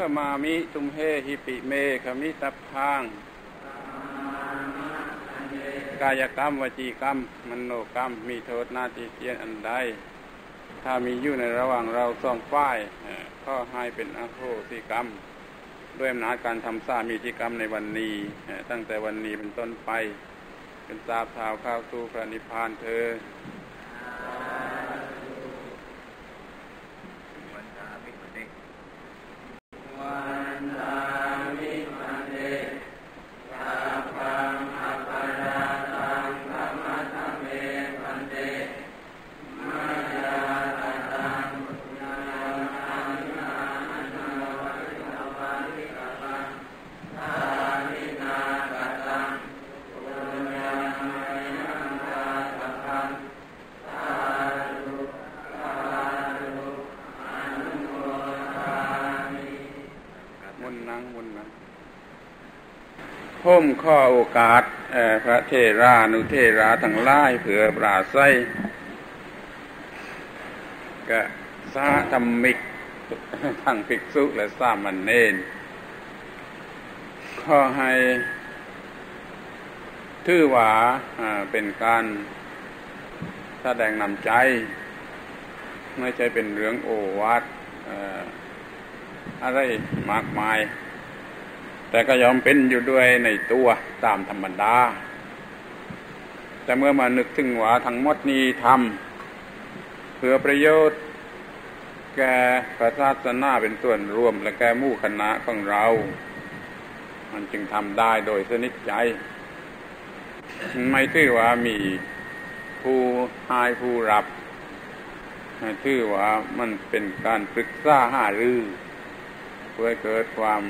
ขมามิตุมเฮหิปิเมขมิตับพังกายกรรมวจีกรรม มโนกรรม มีโทษนาทีเตียนอันใด ถ้ามีอยู่ในระหว่างเราสองฝ่ายก็ให้เป็นอโหสิกรรม ด้วยอำนาจการทำสามีธิกรรมในวันนี้ ตั้งแต่วันนี้เป็นต้นไป เป็นทราบข่าวข้าวสู่พระนิพพานเธอ พุ่มข้อโอกาสพระเทรานุเทราทั้งหลายเผื่อปราศัยกะสาธรรมิกทั้งภิกษุและสามันเนนข้อให้ทื่อหวาเป็นการแสดงนำใจ ไม่ใช่เป็นเรื่องโอวัดอะไรมากมาย แต่ก็ยอมเป็นอยู่ด้วยในตัวตามธรรมดา แต่เมื่อมานึกถึงว่าทั้งหมดนี้ทำเพื่อประโยชน์ แก่พระศาสนาเป็นส่วนรวมและแก่มู่คณะของเรา มันจึงทำได้โดยสนิทใจ ไม่ถือว่ามีผู้หายผู้รับถือว่ามันเป็นการปรึกษาหารือเพื่อเกิดความ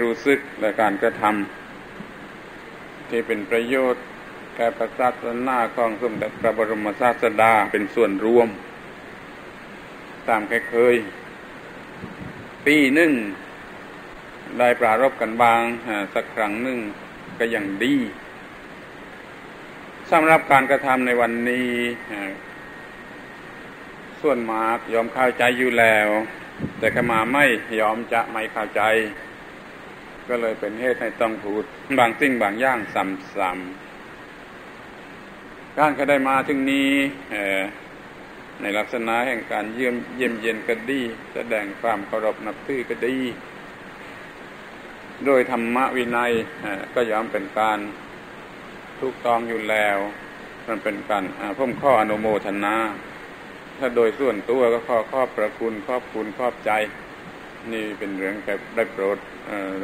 รู้สึกและการกระทำที่เป็นประโยชน์แก่ประศาสนาของสมเด็จพระบรมศาสดาเป็นส่วนรวม ตามเคย ปีหนึ่งได้ปรารบกันบางสักครั้งหนึ่งก็ยังดีสำหรับการกระทำในวันนี้ ส่วนมากยอมเข้าใจอยู่แล้ว แต่ขมาไม่ยอมจะไม่เข้าใจ ก็เลยเป็นเหตุให้ต้องพูดบางสิ่งบางอย่างซ้ำๆการก็ได้มาถึงนี้ในลักษณะแห่งการเยี่ยมเยี่ยมเย็นก็ดี แสดงความเคารพนับถือก็ดี โดยธรรมวินัยก็ยอมเป็นการทุกต้องอยู่แล้ว มันเป็นการพุ่มข้ออนุโมทนา ถ้าโดยส่วนตัวก็ข้อขอบประคุณขอบคุณขอบใจ นี่เป็นเรื่องแได้โปรด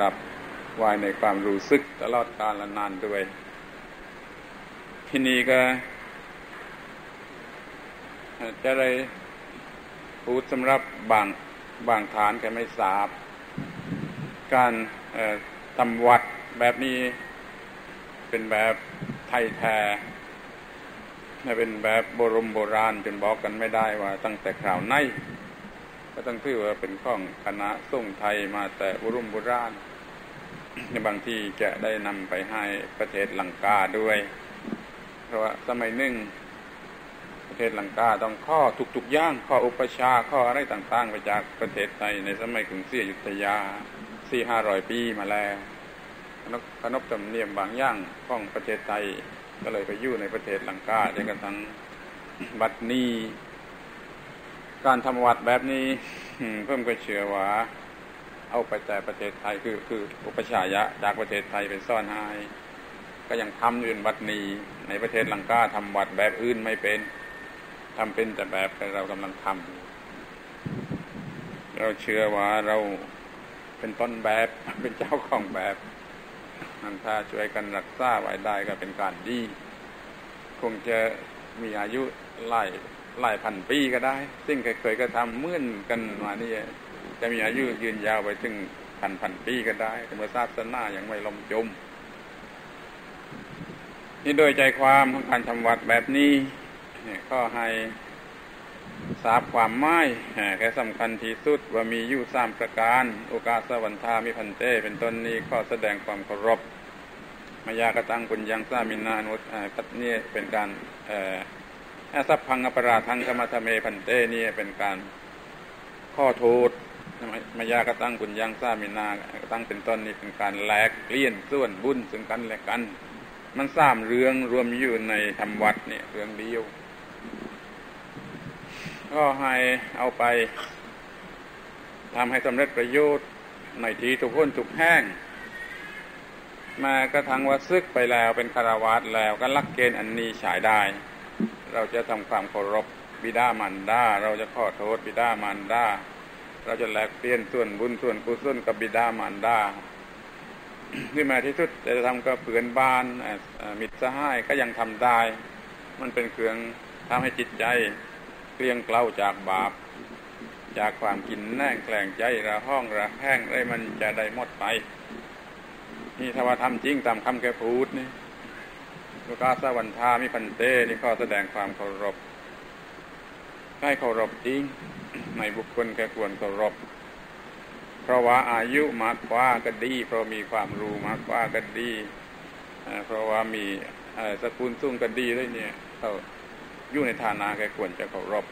รับ ไว้ในความรู้สึกตลอดกาลนานด้วย ที่นี่ก็จะได้พูดสำหรับบางบางฐานก็ไม่ทราบ การทำวัดแบบนี้เป็นแบบไทยแท้เป็นแบบโบรมโบราณจนบอกกันไม่ได้ว่าตั้งแต่คราวไหนก็ต้องถือว่าเป็นข้องคณะส่งไทยมาแต่บุรุมโบราณ ในบางที่จะได้นำไปให้ประเทศลังกาด้วย เพราะว่าสมัยหนึ่งประเทศลังกาต้องข้อทุกๆย่างข้ออุปชาข้ออะไรต่างๆไปจากประเทศไทยในสมัยกรุงศรีอยุธยาสี่ห้าร้อยปีมาแล้วขนบธรรมเนียมบางอย่างของประเทศไทยก็เลยไปอยู่ในประเทศลังกาจนกระทั่งบัดนี้ การทำวัดแบบนี้เพิ่มก็เชื่อว่า เอาไปแต่ประเทศไทยคือคืออุปชายะจากประเทศไทยเป็นซ่อนให้ก็ยังทำอยู่วัดนี้ในประเทศลังกาทำวัดแบบอื่นไม่เป็นทำเป็นแต่แบบเรากำลังทำเราเชื่อว่าเราเป็นต้นแบบเป็นเจ้าของแบบนันถ้าช่วยกันรักษาไว้ได้ก็เป็นการดี คงจะมีอายุหลายหลายพันปีก็ได้ ซึ่งเคยๆก็ทำเมื่อนกันมานี่ จะมีอายุยืนยาวไปถึงพันพันปีก็ได้เมื่อศาสนาอยังไม่ลมจม นี่โดยใจความของการทำวัดแบบนี้ก็ให้ทราบความหมายแค่สำคัญที่สุดว่ามีอยู่สามประการ โอกาสสวรรธามิพันเต เป็นต้นนี้ข้อแสดงความเคารพมายากตังปุญญังสามินานุพัตนี่เป็นการแอสัพพังอปราทังกรรมธเมพันเตเนี่ยเป็นการข้อโทษ มายากระตั้งบุญยังซามินากระตั้งเป็นต้นนี่เป็นการแลกเลี่ยนส่วนบุญซึ่งกันและกัน มันสามเรื่องรวมอยู่ในธรรมวัดเนี่ยเรื่องเดียว ก็ให้เอาไปทำให้สำเร็จประโยชน์ในทีทุกคนทุกแห้ง มากระทั่งว่าซึกไปแล้วเป็นคารวาสแล้วก็ลักเกณฑ์อันนี้ฉายได้ เราจะทำความเคารพบิดามารดาเราจะขอโทษบิดามารดา เราจะแลกเปลี่ยนส่วนบุญส่วนกุศลกับบิดามารดาที่มาที่สุดจะทำกับเพื่อนบ้านมิตรสหายก็ยังทำได้ มันเป็นเครื่องทำให้จิตใจเกลี้ยงเกล้าจากบาป จากความกินแน่งแกล้งใจระห้องระแห้งได้มันจะได้หมดไป นี่ถ้าว่าทำจริงตามคำแกพูดนี่ลูกาสวรรธามิพันเตนี่ข้อแสดงความเคารพให้เคารพจริง ในบุคคลแกควรเคารพเพราะว่าอายุมากกว่าก็ดี เพราะมีความรู้มากกว่าก็ดี เพราะว่ามีสกุลสุ่งก็ดีเลยเนี่ยเขาอยู่ในฐานะแกควรจะเคารพ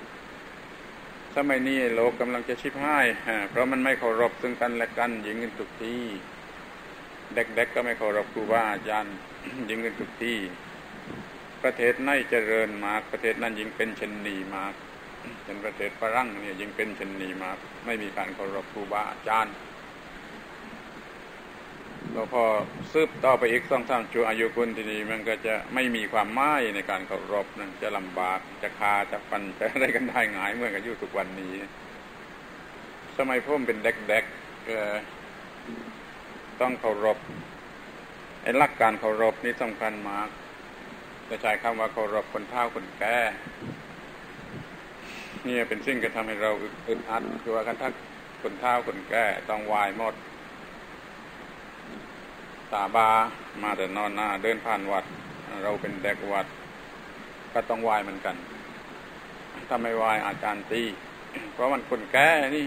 สมัยนี้โลกกำลังจะชิบหายเพราะมันไม่เคารพซึ่งกันและกันยิงกันทุกที่เด็กๆก็ไม่เคารพครูบาอาจารย์ยิงกันทุกที่ ประเทศไหนเจริญมาก ประเทศนั้นยิงเป็นชนีมาก เป็นประเทศฝรั่งเนี่ยยิงเป็นชนนี้มา ไม่มีการเคารพครูบาอาจารย์เราพอซืบต่อไปอีกสองสามชั่วอายุคุณทีนี้มันก็จะไม่มีความหมายในการเคารพนั่นจะลำบากจะคาจะฟันจะอะไรกันได้ง่ายเมื่อกับอยู่ทุกวันนี้ สมัยพ่มเป็นเด็กๆต้องเคารพไอ้หลักการเคารพนี่สำคัญมากจะใช้คำว่าเคารพคนเฒ่าคนแก่ นี่เป็นสิ่งที่ทำให้เราอึดอัดคือว่ากันทักคนเฒ่าคนแก่ต้องวายหมดสาบามาแต่นอนหน้า เดินผ่านวัด เราเป็นเด็กวัด ก็ต้องวายเหมือนกัน ถ้าไม่วายอาจารย์ตี เพราะมันคนแก่นี่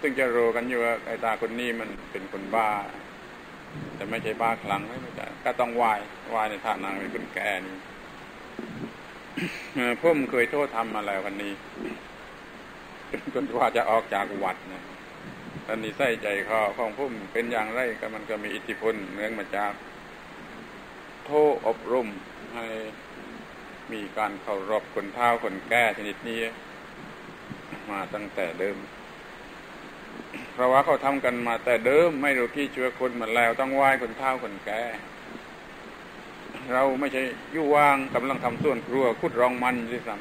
ซึ่งจะรู้กันอยู่ว่าไอ้ตาคนนี้มันเป็นคนบ้า แต่ไม่ใช่บ้าคลั่งไม่ใช่ก็ต้องวายวายในฐานะเป็นคนแก่นี่ พุ่มเคยโทษทำมาแล้ววันนี้จนว่าจะออกจากวัดนะตอนนี้ใส่ใจคอของพุ่มเป็นอย่างไรก็มันก็มีอิทธิพลเนื่องมาจาก โทษอบรมให้มีการเคารพคนเฒ่าคนแก่ชนิดนี้ มาตั้งแต่เดิม เพราะว่าเขาทำกันมาแต่เดิมไม่รู้กี่ชั่วคนมาแล้ว ต้องไหว้คนเฒ่าคนแก่ เราไม่ใช่ยู่ว่างกำลังทำส่วนครัวคุดรองมันที่สัม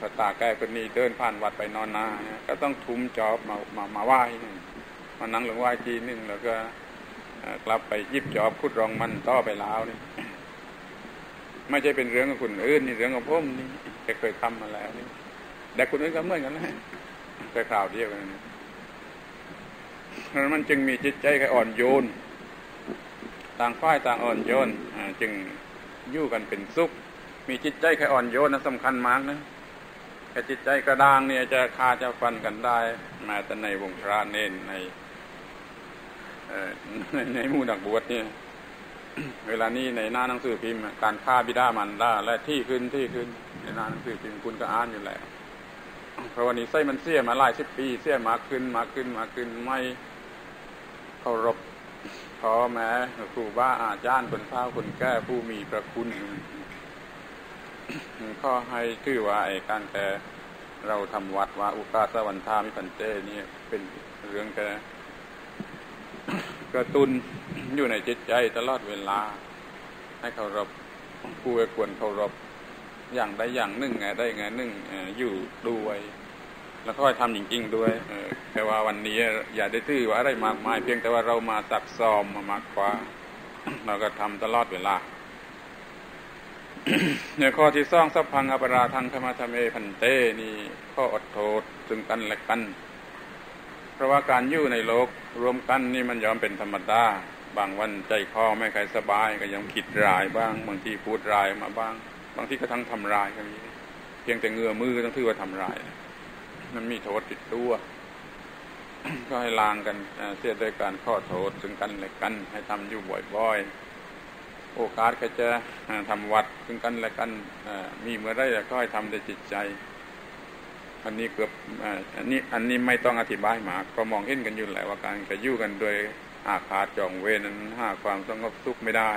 พระตาแก่คนนี้เดินผ่านวัดไปนอนนาก็ต้องทุมจอบมามามาไหว้มานั่งหลงไหว้ทีนึงแล้วก็กลับไปยิบจอบคุดรองมันต่อไปแล้วนี่ไม่ใช่เป็นเรื่องของคนอื่นนี่เรื่องของผมนี่แกเคยทำมาแล้วนี่แต่คนอื่นก็เหมือนกันนะแค่ข่าวเดียวกันมันจึงมีจิตใจแค่อ่อนโยน ต่างฝ่ายต่างอ่อนโยนจึงอยู่กันเป็นสุข มีจิตใจแค่อ่อนโยนนั้นสำคัญมากนะแค่จิตใจกระด้างเนี่ยจะคาจะฟันกันได้ม้แต่ในวงพระเน้นในในมู่ดักบวชเนี่ยเวลานี้ในหน้าหนังสือพิมพ์ การฆ่าบิดามันดาและที่ขึ้นที่ขึ้น ในหน้าหนังสือพิมพ์คุณก็อ่านอยู่แล้วเพราะวันนี้ไส้มันเสียมาหลายสิบปี เสียมาขึ้นมาขึ้นมาขึ้นไม่เคารพ พอแม้ครูบ้าอาจารย์คนเฒ่าคนแก่ผู้มีพระคุณข้อให้ชื่อว่าไอ้การแต่เราทำวัดว่าอุกาสวรรธามิพันเตนี่เป็นเรื่องแกกระตุนอยู่ในจิตใจตลอดเวลา ให้เคารพผู้ควรเคารพอย่างใดอย่างหนึ่งไงได้ไงหนึ่งอยู่ด้วย แล้วค่อยทำจริง ๆ ด้วยแต่ว่าวันนี้อย่าได้ตื้อว่าอะไรมากมาย เพียงแต่ว่าเรามาสักซ้อมมามากกว่า เราก็ทำตลอดเวลาในข้อที่สองสัพพังอปราทังธรรมธรรมเอพันเตนี่ข้ออดโทษซึ่งกันและกัน เพราะว่าการอยู่ในโลกรวมกันนี่มันยอมเป็นธรรมดาบางวันใจคอไม่ใครสบายก็ยังคิดร้ายบ้าง บางทีพูดร้ายมาบ้าง บางทีก็ทั้งทำลายก็มีเพียงแต่เงือมือต้องถือว่าทำลาย มันมีโทษติดตัว ก็ให้ลางกันเสียโดยการข้อโทษซึ่งกันและกัน ให้ทำอยู่บ่อยๆ โอกาสก็จะทำวัดซึ่งกันและกันมีเมื่อไรก็ให้ทำในจิตใจ อันนี้เกือบอันนี้อันนี้ไม่ต้องอธิบายหมากก็มองเห็นกันอยู่แหละว่าการจะยู่กันโดยอาขาดจองเวนั้นหาความสงบสุขไม่ได้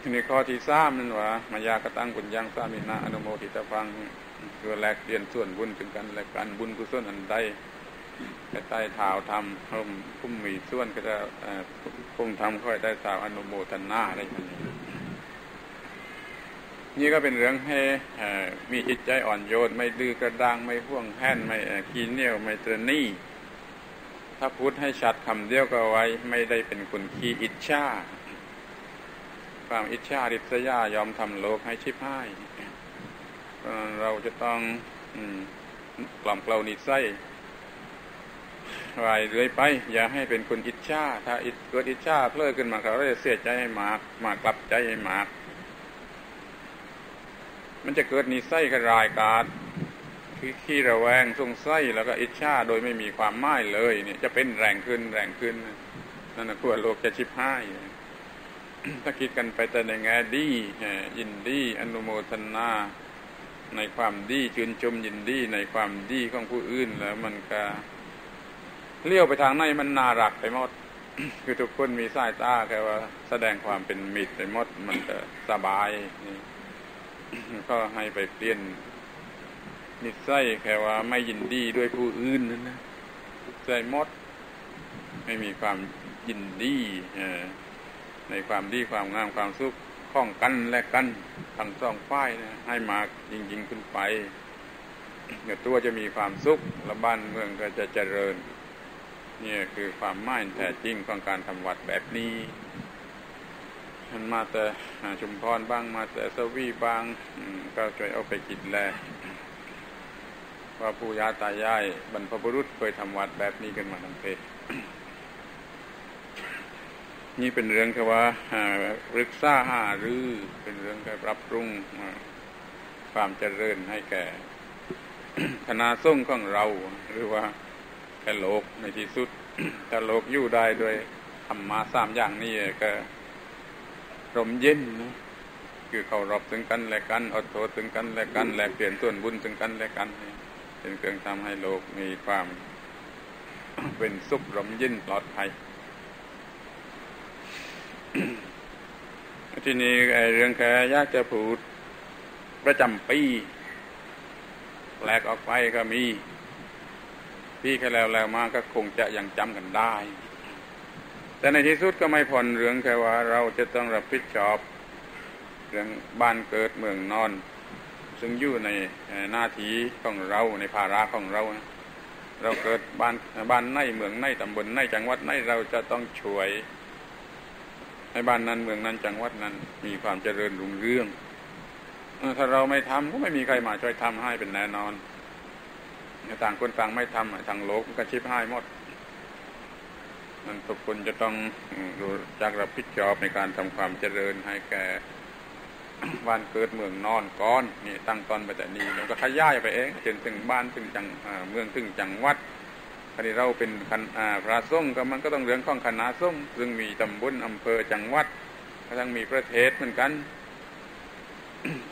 ทีนี้ข้อที่สามนั่นว่ามายากระตั้งบุญยังสามินาอนุโมทิตาฟัง คือแลกเปลี่ยนส่วนบุญถึงกันและกันบุญกุศลอันใดก็ใต้เท้าทำพิ่มพุ่มมีส่วนก็จะพุ่มทำค่อยได้สาวอนุโมทนาไรอย่างนี้นี่ก็เป็นเรื่องให้มีจิตใจอ่อนโยน ไม่ดื้อกระด้างไม่ห่วงแห่นไม่กีเนียวไม่ตรนี่ ถ้าพูดให้ชัดคำเดียวก็ไว้ ไม่ได้เป็นคนขี้อิจฉาความอิจฉาริษยายอมทำโลกให้ชิบหาย เราจะต้องกล่อมเกลานิสัยวายเรื่อยไป อย่าให้เป็นคนอิจฉาถ้าเกิดอิจฉาเพลิดขึ้นมาเขาจะเสียใจให้มาก มากลับใจให้มาก มันจะเกิดนิสัยกระรายกาดขี้ระแวงสงสัยแล้วก็อิจฉาโดยไม่มีความหมายเลยเนี่ยจะเป็นแรงขึ้นแรงขึ้นนั่นนะทั่วโลกจะชิบหายถ้าคิดกันไปแต่ในแง่ดียินดีอนุโมทนา ในความดีชื่นชมยินดีในความดีของผู้อื่นแล้วมันก็เลี้ยวไปทางไหนมันน่ารักไปหมด คือทุกคนมีสายตาแค่ว่าแสดงความเป็นมิตรไปหมด มันจะสบายนี่ก็ให้ไปเปลี่ยนนิสัยแค่ว่าไม่ยินดีด้วยผู้อื่นนั่นนะใจมด ไม่มีความยินดีในความดีความงามความสุข ข้องกันและกันทั้งสองฝ่ายนะให้มากยิ่งๆขึ้นไปเดี๋ยวตัวจะมีความสุขและบ้านเมืองก็จะเจริญนี่คือความหมายแท้จริงของการทำวัดแบบนี้มันมาแต่ชุมพรบ้างมาแต่สวีบ้างก็ช่วยเอาไปกินแลว่าปู่ย่าตายายบรรพบุรุษเคยทำวัดแบบนี้กันมาทั้งเพ นี่เป็นเรื่องแคือว่ารึกษาหารือเป็นเรื่องการปรับปรุงความเจริญให้แก่คณะส่งของเรา หรือว่าแก่โลกในที่สุดถ้าโลกอยู่ได้โดยธรรมะสามอย่างนี้ก็ร่มเย็นนะคือเขารบถึงกันและกันอดทนถึงกันและกันแลกเปลี่ยนส่วนบุญถึงกันและกัน เป็นเครื่องทำให้โลกมีความ เป็นสุขร่มเย็นปลอดภัย ทีนี้เรื่องแค่ยากจะพูดประจำปีแหลกออกไปก็มี พี่แค่แล้วแล้วมาก็คงจะยังจำกันได้ แต่ในที่สุดก็ไม่ผ่อนเรื่องแค่ว่า เราจะต้องรับผิดชอบ เรื่องบ้านเกิดเมืองนอน ซึ่งอยู่ในหน้าที่ของเราในภาระของเราเราเกิดบ้านบ้านในเมืองในตำบลในจังหวัดในเราจะต้องช่วย ให้บ้านนั้นเมืองนั้นจังหวัดนั้น มีความเจริญรุ่งเรืองถ้าเราไม่ทำก็ไม่มีใครมาช่วยทำให้เป็นแน่นอนต่างคนต่างไม่ทำทางโลกก็ชิบให้หมดนั่นทุกคนจะต้องดูจากรับผิดชอบในการทำความเจริญให้แก่บ้านเกิดเมืองนอนก้อนนี่ตั้งตอนไปแต่นี้มันก็ขยายไปเองจนถึงบ้านถึงจังเมืองถึงจังหวัด คดีเราเป็นพระสงฆ์ก็มันก็ต้องเรื่องของคณะสงฆ์ซึ่งมีตำบลอำเภอจังหวัดก็ต้องมีประเทศเหมือนกัน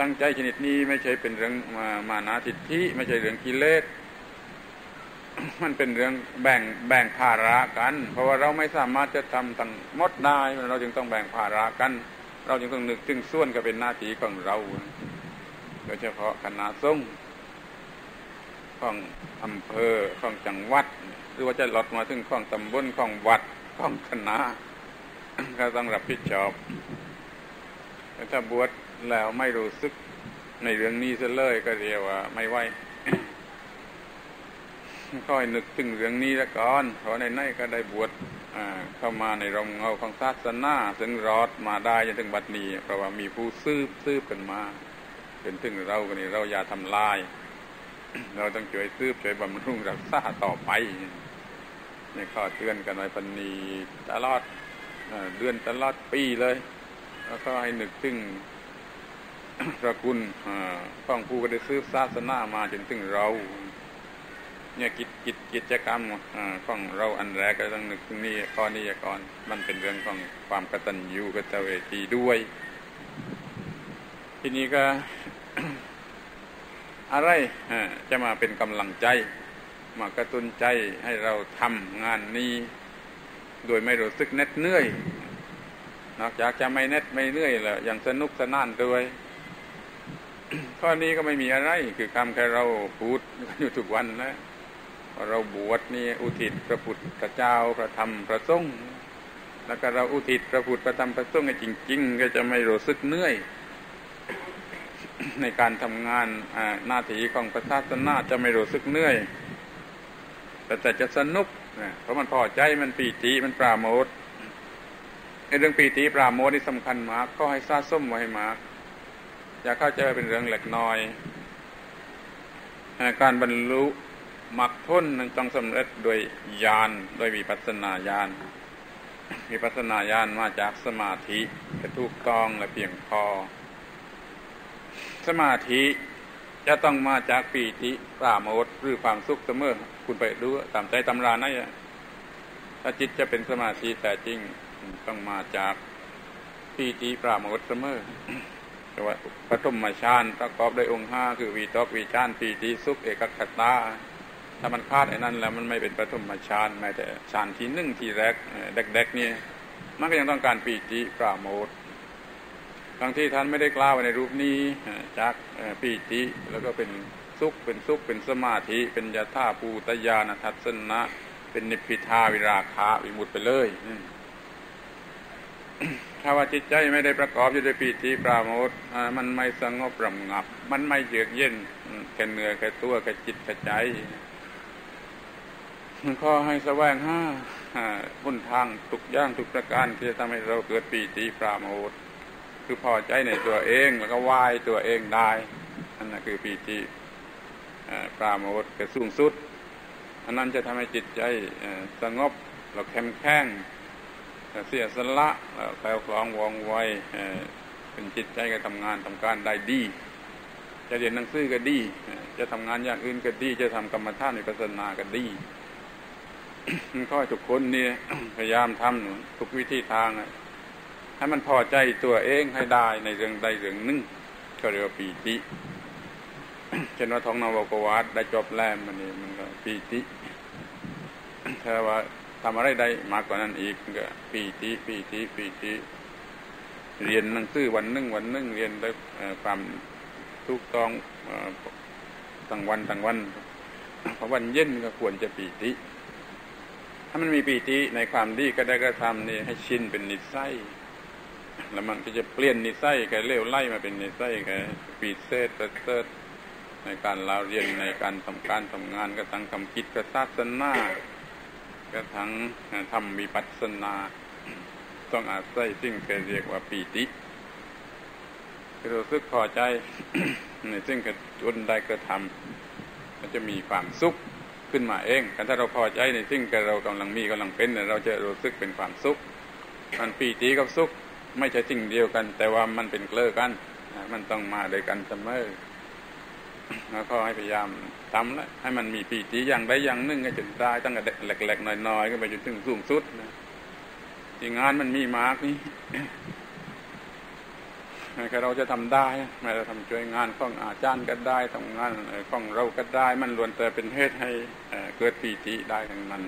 ตั้งใจชนิดนี้ไม่ใช่เป็นเรื่องมามานาทิฏฐิไม่ใช่เรื่องกิเลสมันเป็นเรื่องแบ่งแบ่งภาระกัน เพราะว่าเราไม่สามารถจะทำทั้งหมดได้เราจึงต้องแบ่งภาระกัน เราจึงต้องนึกถึงส่วนก็เป็นหน้าที่ของเราโดยเฉพาะคณะสงฆ์ของอำเภอของจังหวัด รือว่าจะหลอดมาถึงข้องตำบลข้องวัดข้องคณะก็ต้องรับผิดชอบถ้าบวชแล้วไม่รู้สึกในเรื่องนี้ซะเลยก็เรียกว่า ไม่ไหวค่อยนึกถึงเรื่องนี้ละก่อนเพราะในในก็ได้บวชเข้ามาในร่มเงาของศาสนาซึ่งรอดมาได้จนถึงบัดนี้ เพราะว่ามีผู้ซืบซืบกันมาจนถึงเรากันนี่เราอย่าทำลาย เราต้องช่วยซืบช่วยบำรุงรักษาต่อไป ในข้อเตือนกันไว้ปณีตลอดเดือนตลอดปีเลย แล้วก็ให้นึกถึงพระคุณข้องผู้ก็ได้ซื้อศาสนามาจนถึงเรา เนี่ยกิจกิจกิจกรรมของเราอันแรกก็ต้องนึกถึงนี่ข้อนี้ก่อนมันเป็นเรื่องของความกตัญญูกตเวทีด้วย ทีนี้ก็อะไรจะมาเป็นกำลังใจ มากระตุ้นใจให้เราทำงานนี้ โดยไม่รู้สึกเน็ดเหนื่อย นอกจากจะไม่เน็ดไม่เหนื่อยแล้วยังสนุกสนานด้วย ข้อนี้ก็ไม่มีอะไร คือคำแค่เราพูดอยู่ทุกวันนะเราบวชนี่อุทิศพระพุทธเจ้าพระธรรมพระสงฆ์แล้วก็เราอุทิศพระพุทธพระธรรมพระสงฆ์จริง ๆ ก็จะไม่รู้สึกเหนื่อย ในการทำงานหน้าที่ของประชาชนาจะไม่รู้สึกเหนื่อย แต่แต่จะสนุกเพราะมันพอใจมันปีติมันปราโมทในเรื่องปีติปราโมทที่สำคัญมากก็ให้ซาส้มไว้มากอย่าเข้าใจเป็นเรื่องเล็กน้อยการบรรลุมรรคพ้นนั้นต้องสำเร็จโดยญาณโดยมีปัสนาญาณมีปัสนาญาณมาจากสมาธิจะถูกต้องและเพียงพอ สมาธิ จะต้องมาจากปีติปราโมทหรือความสุขเสมอ คุณไปดูตามใจตำรานะถ้าจิตจะเป็นสมาธิแต่จริงต้องมาจากปีติปราโมทเสมอแต่ว่าปฐมฌานประกอบด้วยองค์ห้าคือวีตอกวีชานปีติสุขเอกคตาถ้ามันคาดไอ้นั้นแล้วมันไม่เป็นปฐมฌานแม้แต่ฌานที่หนึ่งที่แรกเด็กๆนี่มันก็ยังต้องการปีติปราโมท บางที่ท่านไม่ได้กล่าวในรูปนี้จากปีติแล้วก็เป็นสุขเป็นสุขเป็นสมาธิ เป็นยาธาปูตยานทัศนะ เป็นนิพพิทาวิราคะวิมุตไปเลยถ้าว่าจิตใจไม่ได้ประกอบอยู่ด้วยปีติปราโมทมันไม่สงบรำงับ มันไม่เยือกเย็นแค่เหนื้อยแค่ตัวแค่จิตแค่ใจข้อให้แสวงห้าหุ่นทางทุกย่างทุกประการที่จะทำให้เราเกิดปีติปราโมท คือพอใจในตัวเองแล้วก็วายตัวเองได้อันนั้นคือปีติปราโมทเกิสูงสุด อันนั้นจะทำให้จิตใจสงบเราแข็งแข็งเสียสละแปลคลองวองไวเป็นจิตใจก็ทำงานทำการได้ดี จะเรียนหนังสือก็ดี จะทำงานอย่างอื่นก็ดี จะทำกรรมฐานในปัสนาก็ดีข้อทุกคนเนี่ยพยายามทำทุกวิธีทาง ให้มันพอใจตัวเองให้ได้ในเรื่องใดเรื่องหนึ่งก็เรียกว่าปีติเช่นว่าท้องนาวกวาดได้จบแล้วมันนี่มันก็ปีติถ้าว่าทำอะไรได้มากกว่านั้นอีกก็ปีติปีติปีติเรียนหนังสือวันหนึ่งวันหนึ่งเรียนได้ความทุกต้องตั้งวันตั้งวันพอวันเย็นก็ควรจะปีติ ถ้ามันมีปีติในความดีก็ได้กระทำนี่ให้ชินเป็นนิสัย แล้วมันก็จะเปลี่ยนนิสัยแกเลี้ยวไล่มาเป็นนิสัยแกปีเซตเตอร์ในการเราเรียนในการทำการทำงานกระทั่งทำกิจกระซัสนากระทั่งทำมีปัสนาต้องอาศัยซึ่งเคยเรียกว่าปีติคือรู้สึกพอใจในซึ่งกระจนได้กระทำมันจะมีความสุขขึ้นมาเองกันถ้าเราพอใจในสิ่งที่เรากำลังมีกำลังเป็นเราจะรู้สึกเป็นความสุขมันปีติกับสุข ไม่ใช่สิ่งเดียวกัน แต่ว่ามันเป็นเกลือกันมันต้องมาด้วยกันเสมอแล้วก็ให้พยายามทำแล้วให้มันมีปีติอย่างใดอย่างหนึ่งก็จนได้ตั้งแต่เล็กๆน้อยๆก็ไปจนถึงสูงสุดนะที่งานมันมีมากนี่แค่เราจะทำได้แม้เราทำช่วยงานของอาจารย์ก็ได้ทำงานของเราก็ได้ มันล้วนแต่เป็นเหตุให้เกิดปีติได้ทั้งมัน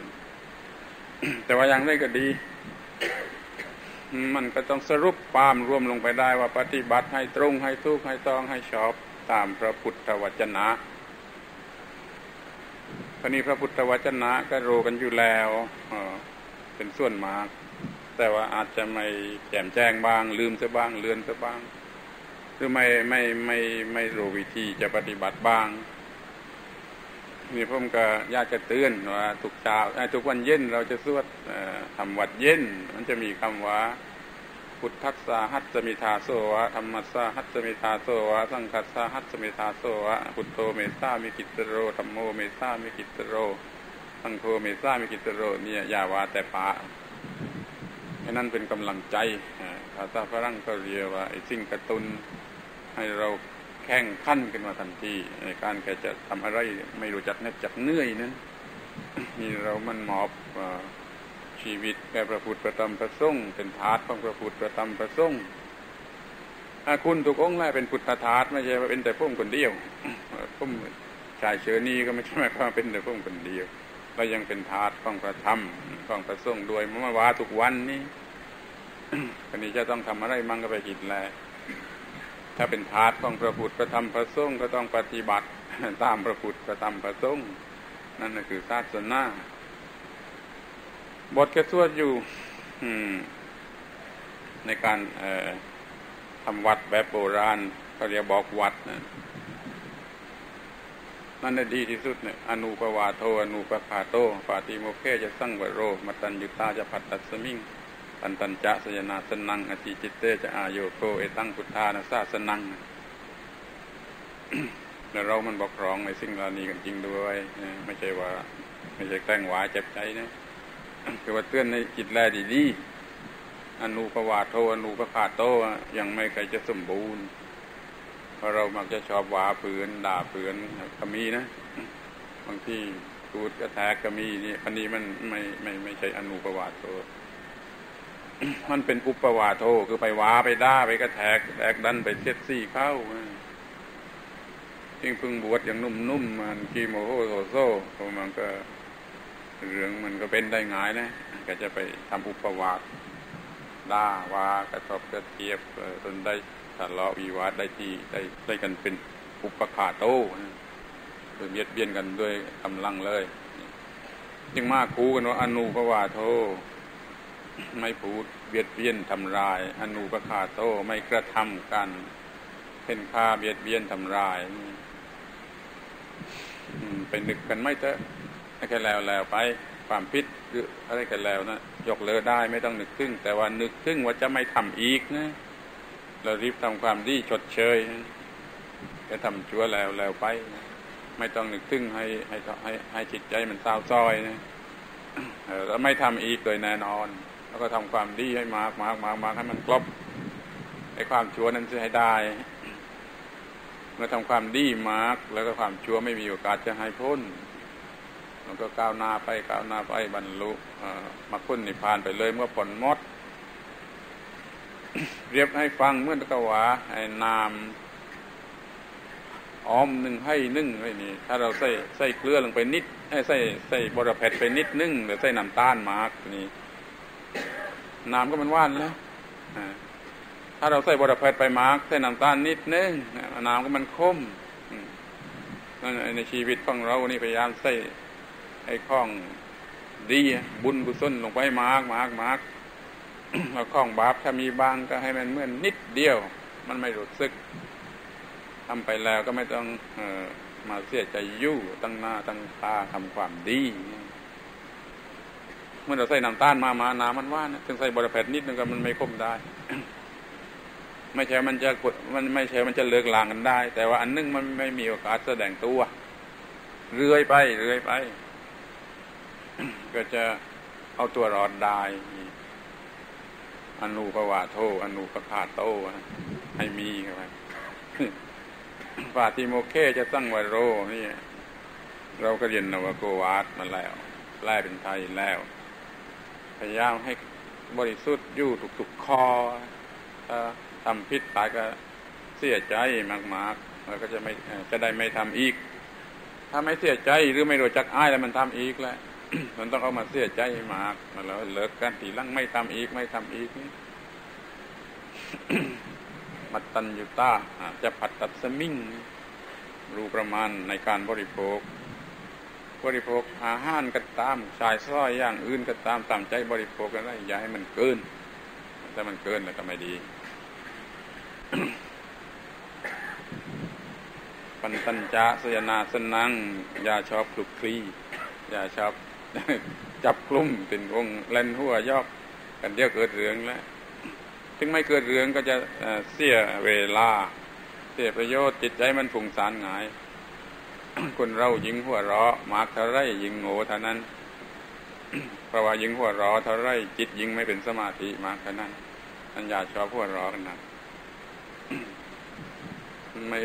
แต่ว่าอย่างไรก็ดี มันก็ต้องสรุปปามรวมลงไปได้ว่าปฏิบัติให้ตรงให้ทุกให้ต้องให้ชอบตามพระพุทธวจนะพนี้พระพุทธวจนะก็รู้กันอยู่แล้วเป็นส่วนมาก แต่ว่าอาจจะไม่แจ่มแจ้งบ้าง ลืมซะบ้างเลือนซะบ้าง หรือไม่ไม่ไม่ไม่รู้วิธีจะปฏิบัติบ้าง นี่ผมก็อยากจะเตือนว่าทุกเช้าทุกวันเย็นเราจะสวดทำวัตรเย็น มันจะมีคำว่า พุทธัสสาหัสมิทาโสวะธัมมัสสาหัสมิทาโสวะสังฆัสสาหัสมิทาโสวะพุทโธเมสามิกิสสะโรธัมโมเมสามิกิสสะโรสังโฆเมสามิกิตโรเนี่ยยาวาแต่ปะให้นั่นเป็นกำลังใจภาษาฝรั่งก็เรียกว่าไอ้สิ่งกระตุนให้เรา แข่งขั้นขึ้นมาทันทีในการแกจะทำอะไรไม่รู้จักเน็ดจักเหนื่อยนั้นนี่เรามันหมอบชีวิตแก่พระพุทธประธรรมประสงค์เป็นทาสของพระพุทธประธรรมประสงค์คุณทุกองค์แล้เป็นพุทธทาสไม่ใช่ว่าเป็นแต่พุ่มคนเดียวพุ่มชายเชื้อนี้ก็ไม่ใช่หมายความเป็นแต่พุ่มคนเดียวเรายังเป็นทาสของพระธรรมของพระสงฆ์ด้วยมื่อวาทุกวันนี้คนนี้จะต้องทำอะไรมั่งก็ไปกินแล ถ้าเป็นทาสของพระพุทธพระธรรมพระสงฆ์ก็ต้องปฏิบัติตามพระพุทธพระธรรมพระสงฆ์นั่นคือศาสนาบทกระทวดอยู่ในการทำวัดแบบโบราณเขาเรียกบอกวัดนะนั่นดีที่สุดเนี่ยอนุปวาโทอนุปคาโตปาติโมเคจะสั่งวโรมตัญยุตาจะพัตตัสมิง ปันตัญจะสยนาสนังอติจิตเตจะอาโยโกเอตังพุทธานาซาสนังแล้วเรามันบอกร้องในสิ่งเหล่านี้กันจริงด้วยไม่ใช่ว่า ไม่ใช่แกล้งหวาเจ็บใจนะคือว่าเตือนในจิตแลดีดีอนุปวาโทอนุปฆาโตยังไม่เคยจะสมบูรณ์เพราะเรามักจะชอบว่าเพื่อนด่าเพื่อนก็มีนะบางทีพูดกระแทกก็มีนี่อันนี้มันไม่ไม่ไม่ใช่อนุปวาโท มันเป็นอุปวาโทคือไปว่าไปด่าไปกระแทกแดกดันไปเสียดสีเขายิ่งพึ่งบวชยังหนุ่มๆมันขี้โมโหโทโสมันก็เรื่องมันก็เป็นได้ง่ายนะ ก็จะไปทำอุปวาทด่าว่ากระทบกระเทียบจนได้ทะเลาะวิวาทได้ที่ได้ได้กันเป็นอุปขาโตคือเบียดเบียนกันด้วยกำลังเลย จึงมากคูกันว่าอนุปวาโท ไม่พูดเบียดเบียนทำลาย อนุปคาโตไม่กระทำกัน เป็นค่าเบียดเบียนทำลายเป็นนึกกันไม่เถอะแค่แล้วแล้วไปความพิษหรืออะไรกันแล้วนะยกเลิกได้ไม่ต้องนึกขึ้นแต่ว่านึกขึ้นว่าจะไม่ทำอีกนะเรารีบทำความดีชดเชยจะทำชั่วแล้วแล้วไป ไม่ต้องนึกถึงให้ให้ให้ให้จิตใจมันเศร้าซ้อยนะแล้วไม่ทำอีกโดยแน่นอน แล้วก็ทำความดีให้มากมากมากมากให้มันครบไอ้ความชั่วนั้นจะให้ได้ เมื่อทำความดีมาก แล้วก็ความชั่วไม่มีโอกาสจะให้พ้นมันก็ก้าวหน้าไปก้าวหน้าไปบรรลุมาพ้นนิพพานไปเลยเมื่อผลมด เรียบให้ฟังเมื่อตะกวาไอ้นามอ้อมหนึ่งให้นึ่งไว้นี่ ถ้าเราใส่ใส่เกลือลงไปนิดใส่ใส่บรเพชไปนิดนึ่งหรือใส่น้ำตาลมากนี่ น้ำก็มันว่านแล้วถ้าเราใส่บอระเพ็ดไปมากใส่น้ำตาลนิดนึงน้ำก็มันขมนั่นในชีวิตของเรานี่พยายามใส่ไอ้ของดีบุญกุศลลงไปมาร์กมาร์กมาร์กเราคล้องบาปถ้ามีบางก็ให้มันเมื่อนนิดเดียว มันไม่รู้สึกทำไปแล้วก็ไม่ต้องเอามาเสียใจอยู่ตั้งหน้าตั้งตาทำความดี เมื่อเราใส่น้ำตาลมามาน้ำมันว่านะถึงใส่บริเพดนิดนึงก็มันไม่คมได้ ไม่ใช่มันจะมันไม่ใช่มันจะเลือกลางกันได้ แต่ว่าอันนึงมันไม่มีโอกาสแสดงตัว เรื่อยไปเรื่อยไป ก็จะเอาตัวรอดได้อนุปวาโทอนุปคาโตให้มีครับปาติโมเคจะตั้งวโรนี่เราก็เรียนนวโกวาสมาแล้วแปลเป็นไทยแล้ว พยายามให้บริสุทธิ์ยู่ทุกๆคอถ้าทำพิษตายก็เสียใจมากๆแล้วก็จะไม่จะได้ไม่ทำอีก ถ้าไม่เสียใจหรือไม่รู้จักอ้ายแล้วมันทำอีกแล้วมันต้องเอามาเสียใจมากมาแล้วเลิกกันทีลังไม่ทำอีกไม่ทำอีกมัตตัญญุตาจะผัดตัดสมิงรู้ประมาณในการบริโภค บริโภคอาหารก็ตามชายซ้อยอย่างอื่นก็ตามตามใจบริโภคกันได้อย่าให้มันเกินถ้ามันเกินแล้วก็ไม่ดีปันตัญจะสยนาสนังอย่าชอบคลุกคลีอย่าชอบจับกลุ่มตินวงเล่นหัวยอกกันเดียวเกิดเรื่องแล้วถึงไม่เกิดเรื่องก็จะเสียเวลา เสียประโยชน์จิตใจมันฝุ่งสารหงาย คนเรายิงหัวเราะมากเท่าไรยิงโง่เท่านั้นเพราะว่ายิงหัวเราะเท่าไรจิตยิงไม่เป็นสมาธิมากเท่านั้นอันอยาชอบหัวเราะกันนะไม่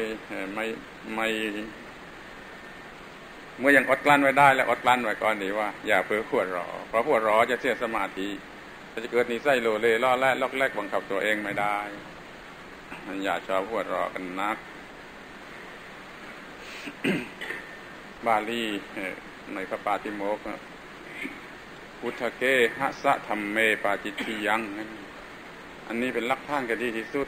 ไม่ไม่เมื่อยังอดกลั้นไว้ได้แล้วอดกลั้นไว้ก่อนดีว่าอย่าเพื่อขวดรอเพราะขวดรอจะเสียสมาธิจะเกิดนิสัยโลเลล่อแรกลอกแรกบังคับตัวเองไม่ได้มันอย่าชอบหัวเราะกันนัก บาลีในพระปาติโมกพุทธเกหะสะธรรมเมปาจิตติยัง อันนี้เป็นลักท่านกันดีที่สุด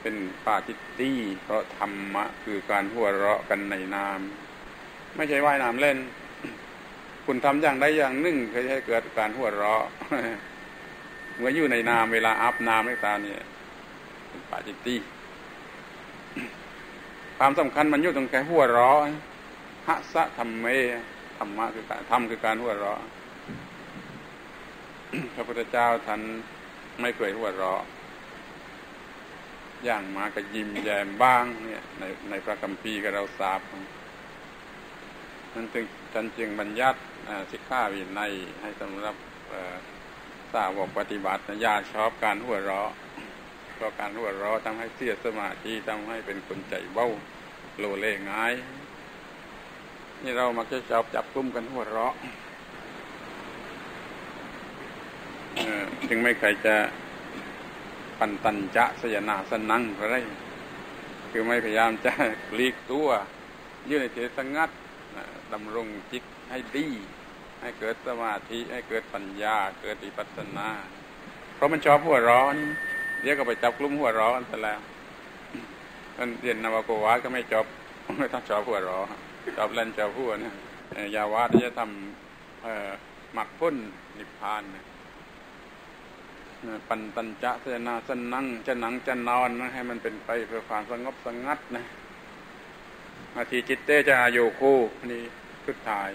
เป็นปาจิตตีเพราะธรรมะ คือการหัวเราะกันในนามไม่ใช่ว่ายน้ำเล่น คุณทำอย่างใดอย่างหนึ่งก็จะให้เกิดการหัวเราะเมื่ออยู่ในนามเวลาอาบน้ำในตาเนี่ยเป็นปาจิตตี ความสำคัญมันอยู่ตรงแค่หัวเราะหะสะธรรมเมธรรมะคือการทำคือการหัวเราะพระพุทธเจ้าท่านไม่เคยหัวเราะย่างมาก็ยิ้มแย้มบ้างเนี่ยในในพระคัมภีร์ก็เราทราบนั่นจึงท่านจึงบัญญัติสิกขาวินัยให้สำหรับสาวกปฏิบัติญาชอบการหัวเราะ เพราะการหัวเราะทำให้เสียสมาธิทำให้เป็นคนใจเบ้าโลเลง่าย นี่เรามักจะชอบจับกุ้มกันหัวเราะจึงไม่ใครจะปันตันจะสยนาสนังอะไรคือไม่พยายามจะหลีกตัว ยื่ในเทสงัดดำรงจิตให้ดี ให้เกิดสมาธิ ให้เกิดปัญญา เกิดอิปัสนา เพราะมันชอบหัวร้อน เรียกก็ไปจับกลุ่มหัวร้อนไปแล้วท่านเรียนนวโกวาก็ไม่จบไม่ต้องชอบหัวร้อนชอบเล่นชอบหัวเนี่ยยาวาที่จะทำหมักพุ่นนิพพานเนี่ยปันตัญจะเสนาสนั่งจะหนังจะนอนนะให้มันเป็นไปเพื่อความสงบสงัดนะมาทีจิตเตจะอายุคู่นี่สุดท้าย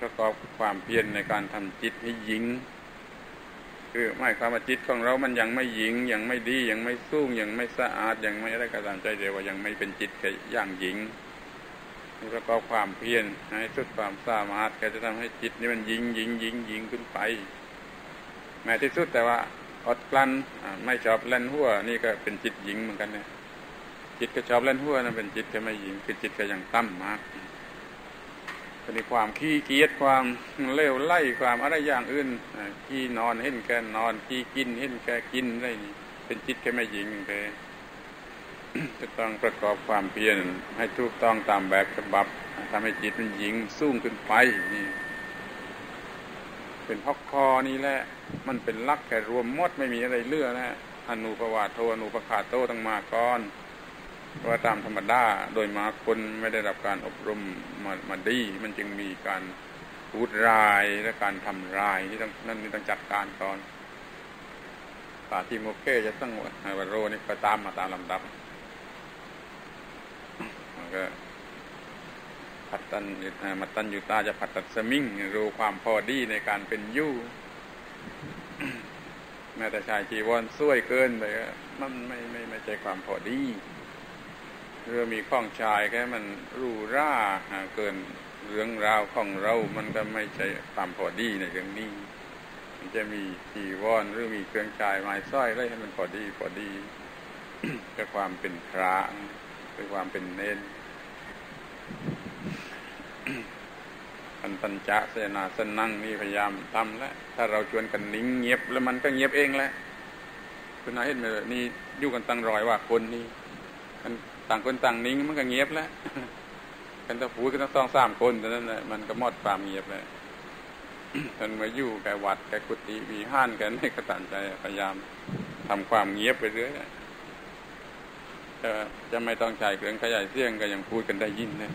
ประกอบความเพียรในการทำจิตให้หญิง คือไม่ความจิตของเรามันยังไม่หญิงยังไม่ดียังไม่สู้ยังไม่สะอาดยังไม่อะไรก็ตามใจเดียวว่ายังไม่เป็นจิตแค่ย่างหญิงประกอบความเพียรให้สุดความสามารถก็จะทำให้จิตนี้มันหญิงหญิงหญิงหญิงขึ้นไป แม้ที่สุดแต่ว่าอดกลั้นไม่ชอบเล่นหัวนี่ก็เป็นจิตหญิงเหมือนกันเนี่ยจิตก็ชอบเล่นหัวนั่นเป็นจิตก็ไม่หญิงคือจิตก็ยังตั้มมาก เป็นความขี้เกียจความเลวไล่ความอะไรอย่างอื่นขี้นอนเห็นแกนอนขี้กินเห็นแกกินอะไรนี่เป็นจิตแค่ไม่หญิงไปจะต้องประกอบความเพียรให้ถูกต้องตามแบบฉบับทำให้จิตมันหญิงสูงขึ้นไปนี่เป็นพอกคอนี่แหละ มันเป็นลักแค่รวมมดไม่มีอะไรเลือนะอนุปวาโทอนุปขาโตตั้งมาก่อน ว่าตามธรรมดาโดยมาคนไม่ได้รับการอบรมมามาดี มันจึงมีการพูดรายและการทำรายที่ต้องนั่นนี่ต้องจัดการก่อนป่าที่โมเกจะต้องวารโรนี่ก็ตามมาตามลำดับมันก็ผัดตันมัดตันอยู่ตาจะผัดตัดสมิงรู้ความพอดีในการเป็นยู่แม้แต่ชายจีวรช่วยเกินไปมันไม่ไม่ไม่ใช่ความพอดี เรือมีข้องชายแค่มันรูร่าเกินเรื่องราวของเรา มันก็ไม่ใช่ความพอดีในเรื่องนี้ มันจะมีจีวรหรือมีเครื่องชายไม้สร้อยอะไรให้มันพอดีพอดีกับความเป็นพระคือความเป็นเน้นปันปัญจะเสนาสนั่งนี่พยายามทำแล้วถ้าเราชวนกันนิ่งเงียบแล้วมันก็เงียบเองแหละคุณนายเห็นไหมนี่อยู่กันตั้งรอยว่าคนนี่มัน ต่างคนต่างนิ่งมันก็เงียบแล้วกันตะผูกันต้องสองสามคนแต่นั้นแหละมันก็มอดความเงียบเลยมันมาอยู่แกวัดแกกุฏิมีห้านกันไม่กระตันใจพยายามทำความเงียบไปเรื่อยจะจะไม่ต้องใช้เครื่องขยายเสียงก็ยังพูดกันได้ยินเลย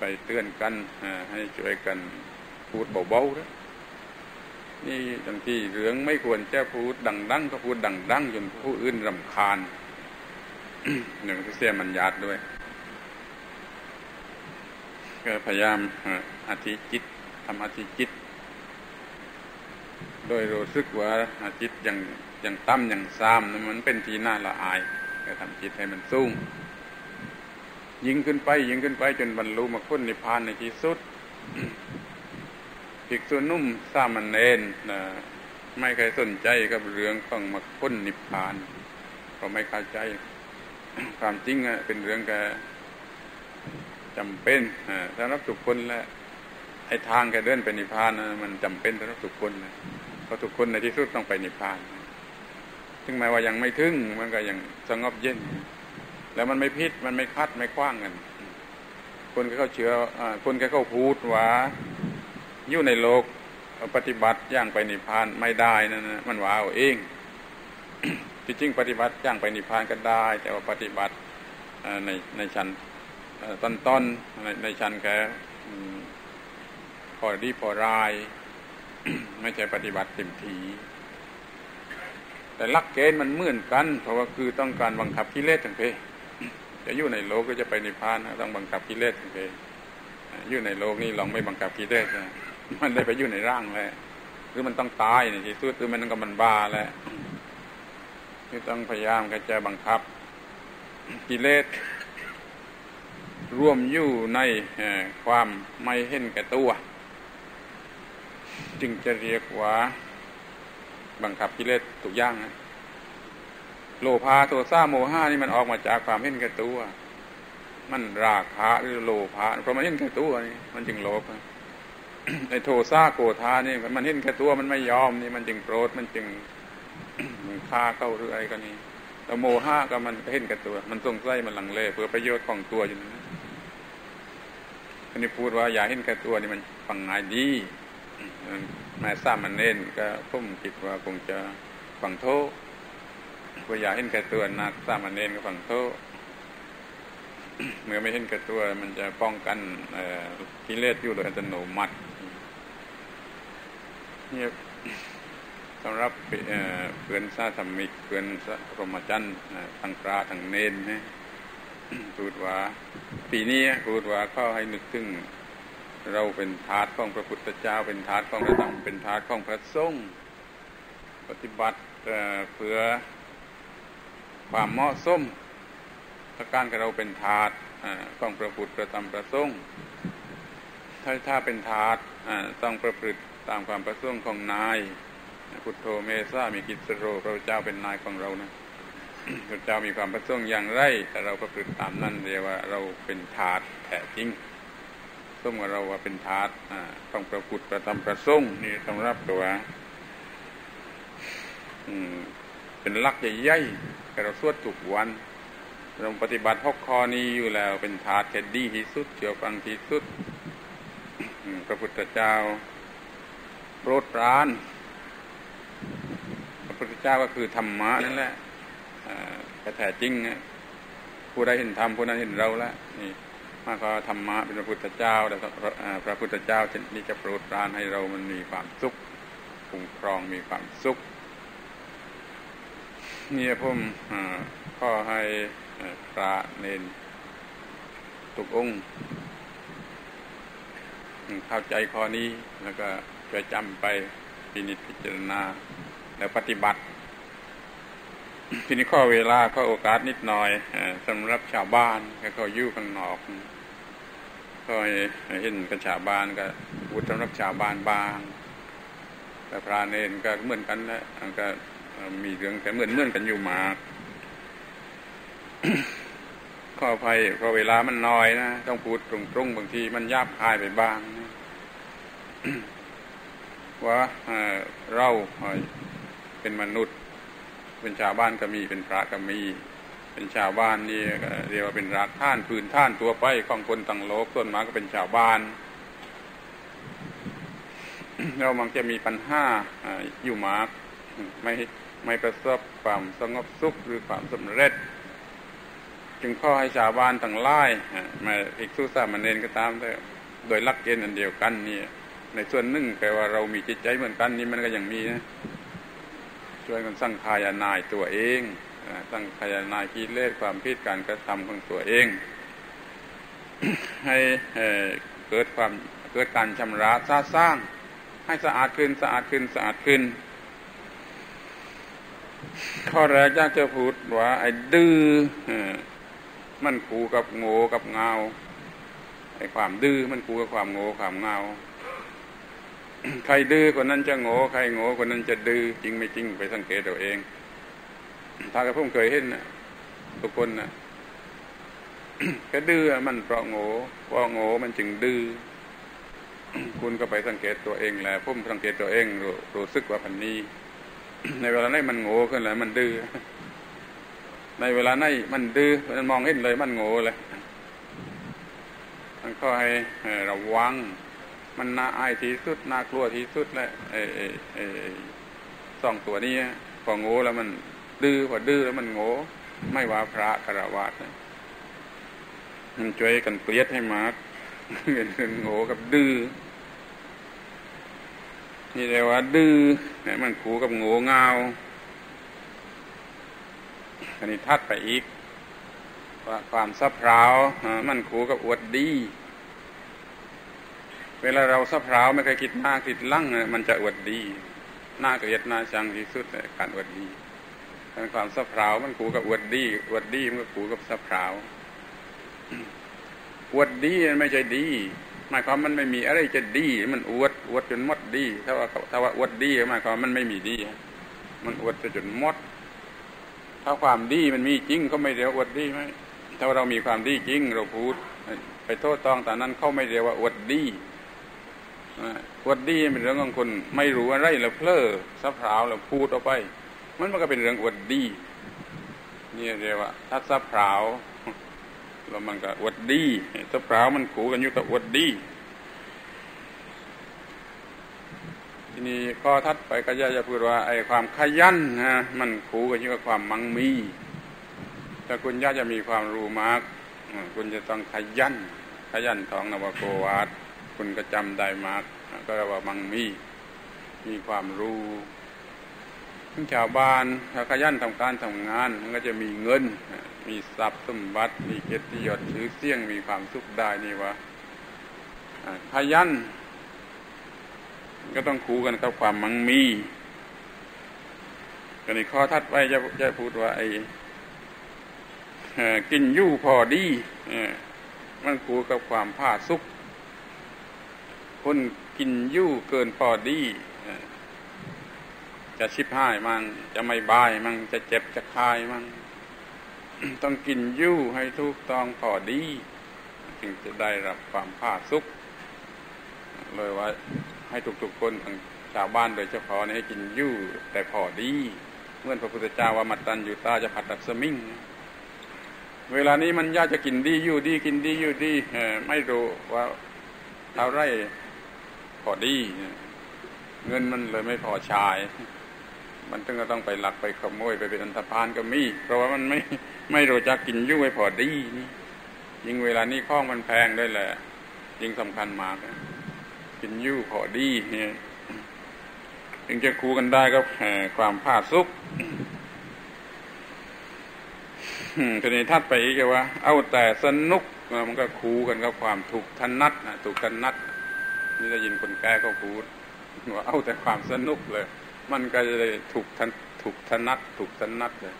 ไปเตือนกันให้ช่วยกันพูดเบาๆนะ นี่บางทีเรื่องไม่ควรจะพูดดังดังก็พูดดังดังจนผู้อื่นรำคาญหนึ่งเสียมันยาดด้วย ก็พยายามอธิจิตทำอธิจิต โดยรู้สึกว่าอาจิตย่างย่างตั้มย่างซามมันเป็นทีน่าละอายก็ทำจิตให้มันสูงยิงขึ้นไป ยิงขึ้นไปจนบรรลุมรรคผลนิพพานในที่สุด ภิกษุนุ่มสามันเนนนะไม่เคยสนใจกับเรื่องของมรรคผลนิพพาน ก็ไม่เข้าใจ ความจริงเป็นเรื่องแกจำเป็นสำหรับทุกคนและไอ้ทางแกเดินไปนิพพานมันจำเป็นสำหรับทุกคนนะเพราะทุกคนในที่สุดต้องไปนิพพานถึงแม้ว่ายังไม่ถึงมันก็ยังสงบเย็น แล้วมันไม่พิษมันไม่คัดไม่คว้างกัน คนก็เข้าเชื่อคนก็เข้าพูดว่า อยู่ในโลกปฏิบัติย่างไปนิพพานไม่ได้นั่นนะมันว่าเอาเองที่จริงปฏิบัติย่างไปนิพพานก็ได้ แต่ว่าปฏิบัติในในชั้นต้นต้นในในชั้นแค่พอดีพอราย ไม่ใช่ปฏิบัติเต็มที แต่ลักเกณฑ์มันเหมือนกัน เพราะว่าคือต้องการบังคับกิเลสทั้งเพจะอยู่ในโลกก็จะไปนิพพานต้องบังคับกิเลสทั้งเพอยู่ในโลกนี่ลองไม่บังคับกิเลส มันได้ไปอยู่ในร่างแล้วหรือมันต้องตายในที่สุดหรือมันก็มันบ้าแล้วที่ต้องพยายามก็จะบังคับ กิเลสร่วมอยู่ในความไม่เห็นแก่ตัว จึงจะเรียกว่าบังคับกิเลสทุกย่างนะโลภาโทสะโมหะนี่มันออกมาจากความเห็นแก่ตัว มันราคะหรือโลภะเพราะมันเห็นแก่ตัวนี่มันจึงโลภ ในโทสะโกธานี่มันเห็นแก่ตัวมันไม่ยอมนี่มันจึงโกรธมันจึงฆ่าเข้าหรืออะไรก็นี่แต่โมหะก็มันเห็นแก่ตัว มันสงสัยมันหลังเลเพื่อประโยชน์ของตัวอยู่นะคนนี้พูดว่าอย่าเห็นแก่ตัวนี่มันฟังง่ายดีแม่ทราบมันเน้นก็พุ่มคิดว่าคงจะฟังโทษว่าอย่าเห็นแก่ตัวนักทราบมันเน้นก็ฟังโทษเมื่อไม่เห็นแก่ตัว มันจะป้องกันกิเลสอยู่โดยอัตโนมัติ นี่สำหรับเพื่อนซาธรรมิกเพื่อนพรหมจันทร์ทางพระทางเนนนะพูดว่าปีนี้พูดว่าเขาให้นึกถึงเราเป็นทาสของพระพุทธเจ้า เป็นทาสของพระธรรมเป็นทาสของพระสงฆ์ปฏิบัติเพื่อความเหมาะสมถ้าการกับเราเป็นทาสของพระพุทธพระธรรมพระสงฆ์ถ้าถ้าเป็นทาสต้องประพฤติ ตามความประสงค์ของนายพุทโธเมซามีกิจสโรพระเจ้าเป็นนายของเรานะพระเจ้ามีความประสงค์อย่างไร แต่เราประพฤติตามนั่นเรียกว่าเราเป็นทาสแท้จริงสมกับเราว่าเป็นทาสต้องประพุทประทำประสงค์นี่ต้องรับตัวเป็นลักใหญ่ๆแต่เราสวดทุกวันเราปฏิบัติหกข้อนี้อยู่แล้วเป็นทาสแค่ดีที่สุดเกี่ยวฟังที่สุดพระพุทธเจ้า รดปราน พระพุทธเจ้าก็คือธรรมะนั่นแหละแต่แท้จริงนะผู้ใดเห็นธรรมผู้นั้นเห็นเราแล้วนี่มาก็ธรรมะเป็นพระพุทธเจ้าแต่พระพุทธเจ้าจะนี่จะโปรดปรานให้เรามันมีความสุขคุ้มครองมีความสุขเนี่ยผมข้อให้พระเนนทุกองเข้าใจข้อนี้แล้วก็ จะจำไปพินิจพิจารณาแล้วปฏิบัติ ทีนี้ข้อเวลาข้อโอกาสนิดหน่อยสำหรับชาวบ้านก็เขายู่ข้างนอกก็เห็นกับชาวบ้านก็วุฒิสำหรับชาวบ้านบางแต่พระเนนก็เหมือนกันแหละก็มีเรื่องแต่เหมือนเหมือนกันอยู่มาข้อภัยเพราะเวลามันน้อยนะ ต้องพูดตรงๆบางทีมันยาบคายไปบ้าง ว่าเราเป็นมนุษย์ เป็นชาวบ้านก็มีเป็นพระก็มี เป็นชาวบ้านนี่เรียกว่าเป็นรากท่านพื้นท่านตัวไปของคนต่างโลกต้นมาก็เป็นชาวบ้าน เรามันจะมีปัญหาอยู่มากไม่ไม่ประสบความสงบสุขหรือความสำเร็จ จึงข้อให้ชาวบ้านต่างไล่มาอีกสู้สามันเนนก็ตามแต่โดยลักเกณฑ์อันเดียวกันนี่ ในส่วนหนึ่งแปลว่าเรามีจิตใจเหมือนกันนี่มันก็ยังมีนะช่วยกันสร้างขายานายตัวเองสร้างขายานายคิดเลสความพิดการกระทำของตัวเอง ให้เกิดความเกิดการชำระสร้างสร้าง ให้สะอาดขึ้นสะอาดขึ้นสะอาดขึ้นข้อแรกอยากจะพูดว่าไอ้ดื้อมันกูกับโง่กับเงาไอ้ความดื้อมันกูกับความโง่ความเงา ใครดื้อคนนั้นจะโง่ใครโง่คนนั้นจะดื้อจริงไม่จริงไปสังเกตตัวเองถ้ากระผมเคยเห็นนะทุกคนนะก็ดื้อมันเพราะโง่เพราะโง่มันจึงดื้อคุณก็ไปสังเกตตัวเองแหละพุ่มสังเกตตัวเองรู้รู้สึกว่าพันนี้ ในเวลาไหนมันโง่ขึ้นแล้วมันดื้อในเวลาไหนมันดื้อมันมองเห็นเลยมันโง่เลยมันก็ให้ระวัง มันน่าอายที่สุดน่ากลัวที่สุดแหละไอ้ไอ้สองตัวนี้พอโง่แล้วมันดื้อพอดื้อแล้วมันโง่ไม่ว่าพระกระวาดมันช่วยกันเกลียดให้มากเป็นโง่กับดื้อนี่เรียกว่า ดื้อเนี่ยมันขู่กับโง่เงาอันนี้ทัดไปอีกว่าความสับเพรามันขู่กับอวดดี เวลาเราสับเพราไม่เคยคิดหน้าคิดลั่งมันจะอวดดีหน้าเกลียดหน้าชังที่สุดการอวดดีความสับเพรามันขู่กับอวดดีอวดดีมันก็ขู่กับสับเพราอวดดีไม่ใช่ดีหมายความมันไม่มีอะไรจะดี มันอวดอวดจนมดดี ถ้าว่าถ้าว่าอวดดีหมายความมันไม่มีดี มันอวดจนมด ถ้าความดีมันมีจริงเขาไม่เรียกอวดดีไหมถ้าเรามีความดีจริงเราพูด ไปโทษต้องแต่นั้นเขาไม่เรียกว่าอวดดี วดดีเป็นเรื่องของคนไม่รู้อะไรแล้วเพลอสับเผาแล้วพูดออกไป มันมันก็เป็นเรื่องอวดดีนี่เรียกว่าถ้าสับเผาแล้วมันก็อวดดีถ้าเปล่ามันขู่กันอยู่กับอวดดี ทีนี้ก็ทัดไปก็จะจะพูดว่าไอ้ความขยันนะมันขู่กันอยู่กับความมั่งมีถ้าคุณย่าจะมีความรู้มากคุณจะต้องขยันขยันท้องนวโกวาด คุณก็จำได้มาก ก็เรียกว่ามังมีมีความรู้ทั้งชาวบ้านถ้าขยันทำการทำงาน มันก็จะมีเงิน มีทรัพย์สมบัติ มีเกียรติยศถือเสียงมีความสุขได้นี่วะขยันก็ต้องคู่กันกับความมั่งมีก็ในข้อทัดไว้จะจะพูดว่าไอ้กินยู่พอดีมันคู่กับความผ้าสุข คนกินยู่เกินพอดีจะชิบหายมั่งจะไม่บายมั่งจะเจ็บจะคายมั่งต้องกินยู่ให้ทุกต้องพอดี จึงจะได้รับความผาสุขเลยว่าให้ทุกๆคนทางชาวบ้านโดยเฉพาะให้กินยู่แต่พอดีเมื่อพระพุทธเจ้าว่ามัตตันอยู่ตาจะผัดดับสมิงเวลานี้มันยากจะกินดีอยู่ดี กินดีอยู่ดีไม่รู้ว่าเท่าไร พอดี เงินมันเลยไม่พอใชายมันต้องก็ต้องไปหลักไปขโมยไปเป็นอันธพาลก็มี เพราะว่ามันไม่ไม่รู้จักกินยุ่ยพอดีนี่ยิ่งเวลานี้ข้องมันแพงด้วยแหละ ยิ่งสำคัญมากกินยุ่พอดีเนี่ยจึงจะคูกันได้ก็ความผาสุกทีนี้ทัดไปอีกว่า เอาแต่สนุกมันก็คูกันกับความถูกทันนัดถูกทันนัด นี่ได้ยินคนแก่ก็พูดว่าเอาแต่ความสนุกเลย มันก็จะได้ถูกทันถูกทันนัดถูกทนนัดเลย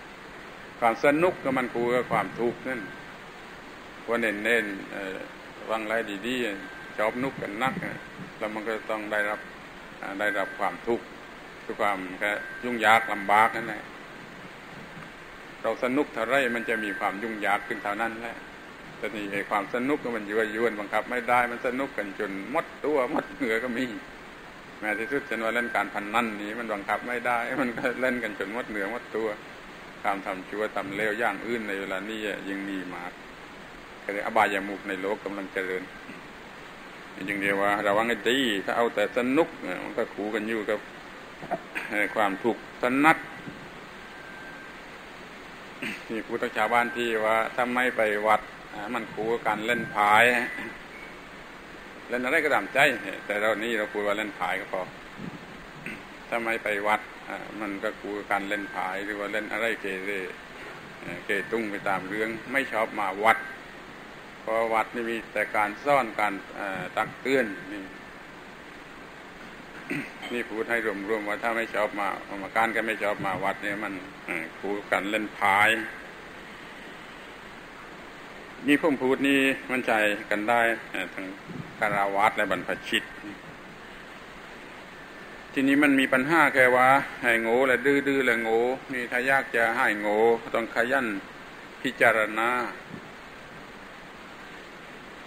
ความสนุกก็มันคูกับความทุกข์นั่นว่าเน้นเน้นวังไรดีๆชอบนุกกันนักแล้วมันก็ต้องได้รับได้รับความทุกข์คือความแค่ยุ่งยากลำบากนั่นแหละเราสนุกเท่าไรมันจะมีความยุ่งยากขึ้นเท่านั้นแหละ แต่นี่ความสนุกก็มันยั่วยวนบังคับ ไม่ได้มันสนุกกันจนมดตัวมดเหนือก็มี แม้ที่สุดฉันว่าเล่นการพันนั่นนี้มันบังคับไม่ได้ มันก็เล่นกันจนมดเหนือมดตัวการทำชั่วทำเลวอย่างอื่นในเวลานี้ยังมีมากแต่อบายามุกในโลกกำลังเจริญอย่างเดียวว่าระวังให้ดีถ้าเอาแต่สนุกมันก็ขู่กันอยู่กับความถูกสนัดนี่พุทธชาวบ้านที่ว่าถ้าไม่ไปวัด มันขู่การเล่นพายเล่นอะไรก็ตามใจ แต่เรานี่เราพูว่าเล่นพายก็พอถ้าไม่ไปวัดมันก็กูการเล่นผายหรือว่าเล่นอะไรเกเรเกตุ้งไปตามเรื่องไม่ชอบมาวัด เพราะวัดนี่มีแต่การซ่อนการตักเตือนนี่นี่พูดให้รวมๆว่าถ้าไม่ชอบมาอาการก็ไม่ชอบมาวัดเนี่ยมันคูกันเล่นพาย นี่พุ่มพูดนี่มันใจกันได้ทั้งการาวัดและบรรพชิต ทีนี้มันมีปัญหาแค่ว่าให้โง่และดื้อดื้อและโง่นี่ถ้ายากจะให้โง่ต้องขยันพิจารณา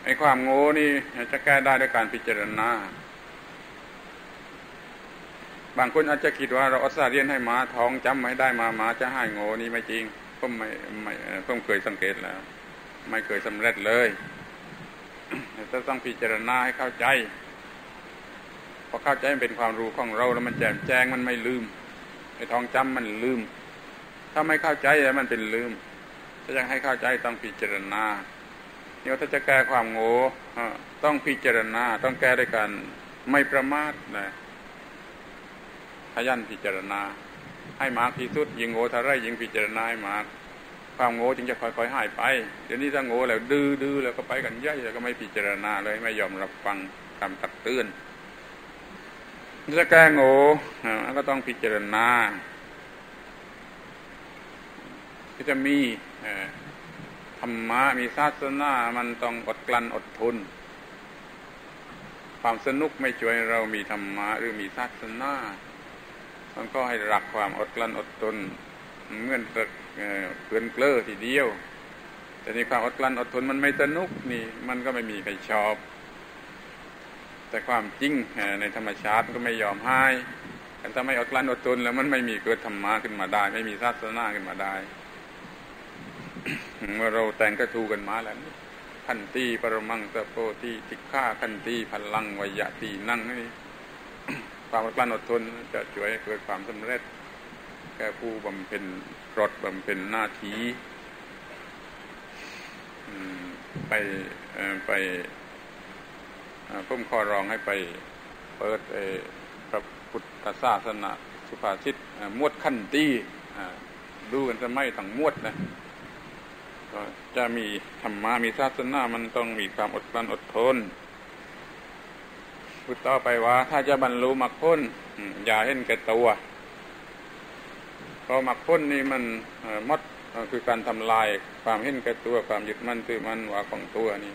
ไอ้ความโง่นี่จะแก้ได้ด้วยการพิจารณา บางคนอาจจะคิดว่าเราอัศเรียนให้หมาท้องจำไม่ได้มาหมาจะให้โง่นี่ไม่จริงผมไม่ไม่ผมเคยสังเกตแล้ว ไม่เคยสำเร็จเลยจะต้องพิจารณาให้เข้าใจพอเข้าใจมันเป็นความรู้ของเราแล้วมันแจ่มแจ้งมันไม่ลืมไอ้ทองจำมันลืม ถ้าไม่เข้าใจแล้วมันเป็นลืม ถ้ายังให้เข้าใจต้องพิจารณาเนี่ยถ้าจะแก้ความโง่ต้องพิจารณาต้องแก้ด้วยกันไม่ประมาทนะขยันพิจารณา ให้มากที่สุด ยิงโง่ทาไรยิงพิจารณาให้มาก ความโง่จึงจะค่อยๆหายไป เดี๋ยวนี้ถ้าโง่แล้วดื้อดื้อแล้วก็ไปกันย่อยแล้วก็ไม่พิจารณาเลยไม่ยอมรับฟังคำตักเตือนจะแก้โง่ก็ต้องพิจารณาที่จะมีธรรมะมีศาสนามันต้องอดกลั้นอดทน ความสนุกไม่ช่วยเรามีธรรมะหรือมีศาสนามันก็ให้รักความอดกลั้นอดทนเมื่อน เพื่อนเกลอทีเดียว แต่นี่ความอดกลั้นอดทนมันไม่สนุกนี่มันก็ไม่มีใครชอบ แต่ความจริงในธรรมชาติก็ไม่ยอมให้ถ้าไม่อดกลั้นอดทนแล้วมันไม่มีเกิดธรรมะขึ้นมาได้ ไม่มีศาสนาขึ้นมาได้เมื่อเราแต่งกระทูกันมาแล้วขันตีปรมังตะโพตีติฆ่าขันตีพลังวยะตีนั่งนี่ความอดกลั้นอดทนจะช่วยเกิดความสำเร็จแก่ผู้บำเพ็ญ รถบำเพ็ญหน้าที่ไปไปพุ่มคอรองให้ไปเปิดพระพุทธศาสนาสุภาษิตมวดขั้นตีดูกันจะไม่ทั้งมวดนะจะมีธรรมะมีศาสนามันต้องมีความอดกลั้นอดทนพูดต่อไปว่า ถ้าจะบรรลุมรรคพ้นอย่าเห็นแก่ตัว พราะมรรคพ้นนี่มันมดคือการทำลายความเห็นแก่ตัวความยึดมั่นถือมั่นว่าของตัวนี่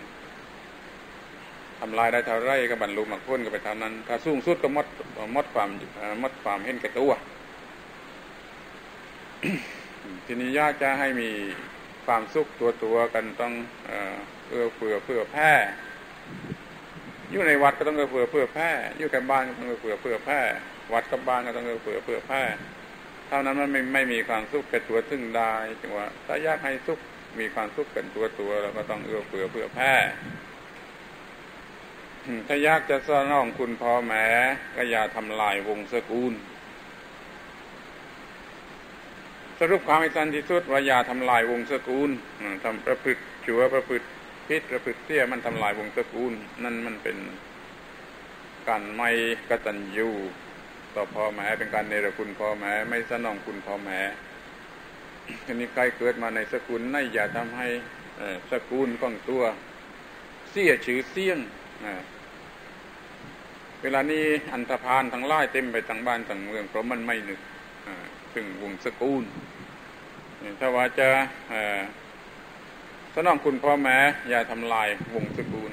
ทำลายได้เท่าไรก็บรรลุหมรรคพ้นก็ไปเท่านั้น ถ้าสูงสุดก็มดมดความมดความเห็นแก่ตัว ทีนี้ยากจะให้มีความสุขตัวตัวกันต้องเอื้อเฟื่อเพื่อแพร่อยู่ในวัดก็ต้องเอื้อเฟื่อเพื่อแพร่อยู่กับบ้านก็ต้องเอื้อเฟื่อเพื่อแพร่วัดกับบ้านก็ต้องเอื้อเฟื่อเพื่อแพร่ เท่านั้นมันไม่ไม่มีความสุขเป็นตัวซึ่งได้จังว่าถ้าอยากให้สุขมีความสุขเป็นตัวตัวเราก็ต้องเอื้อเฟือเพื่อแพร่ถ้าอยากจะสร้องคุณพ่อแม่ก็อย่าทำลายวงศกุลสรุปความให้สั้นที่สุดว่าอย่าทำลายวงศกุลทำประพฤติชั่วประพฤติพิษประพฤติเสียมันทำลายวงศกุลนั่นมันเป็นการไม่กตัญญู ต่อพ่อแม่เป็นการเนรคุณพ่อแม่ไม่สนองคุณพ่อแม่ทีนี้ใครเกิดมาในสกุลนั่นอย่าทำให้สกุลของตัว เสียชื่อเสียงเวลานี้อันธพาลทั้งไล่เต็มไปทั้งบ้านทั้งเมือง เพราะมันไม่นึกถึงวงสกุลถ้าว่าจะสนองคุณพ่อแม่อย่าทำลายวงสกุล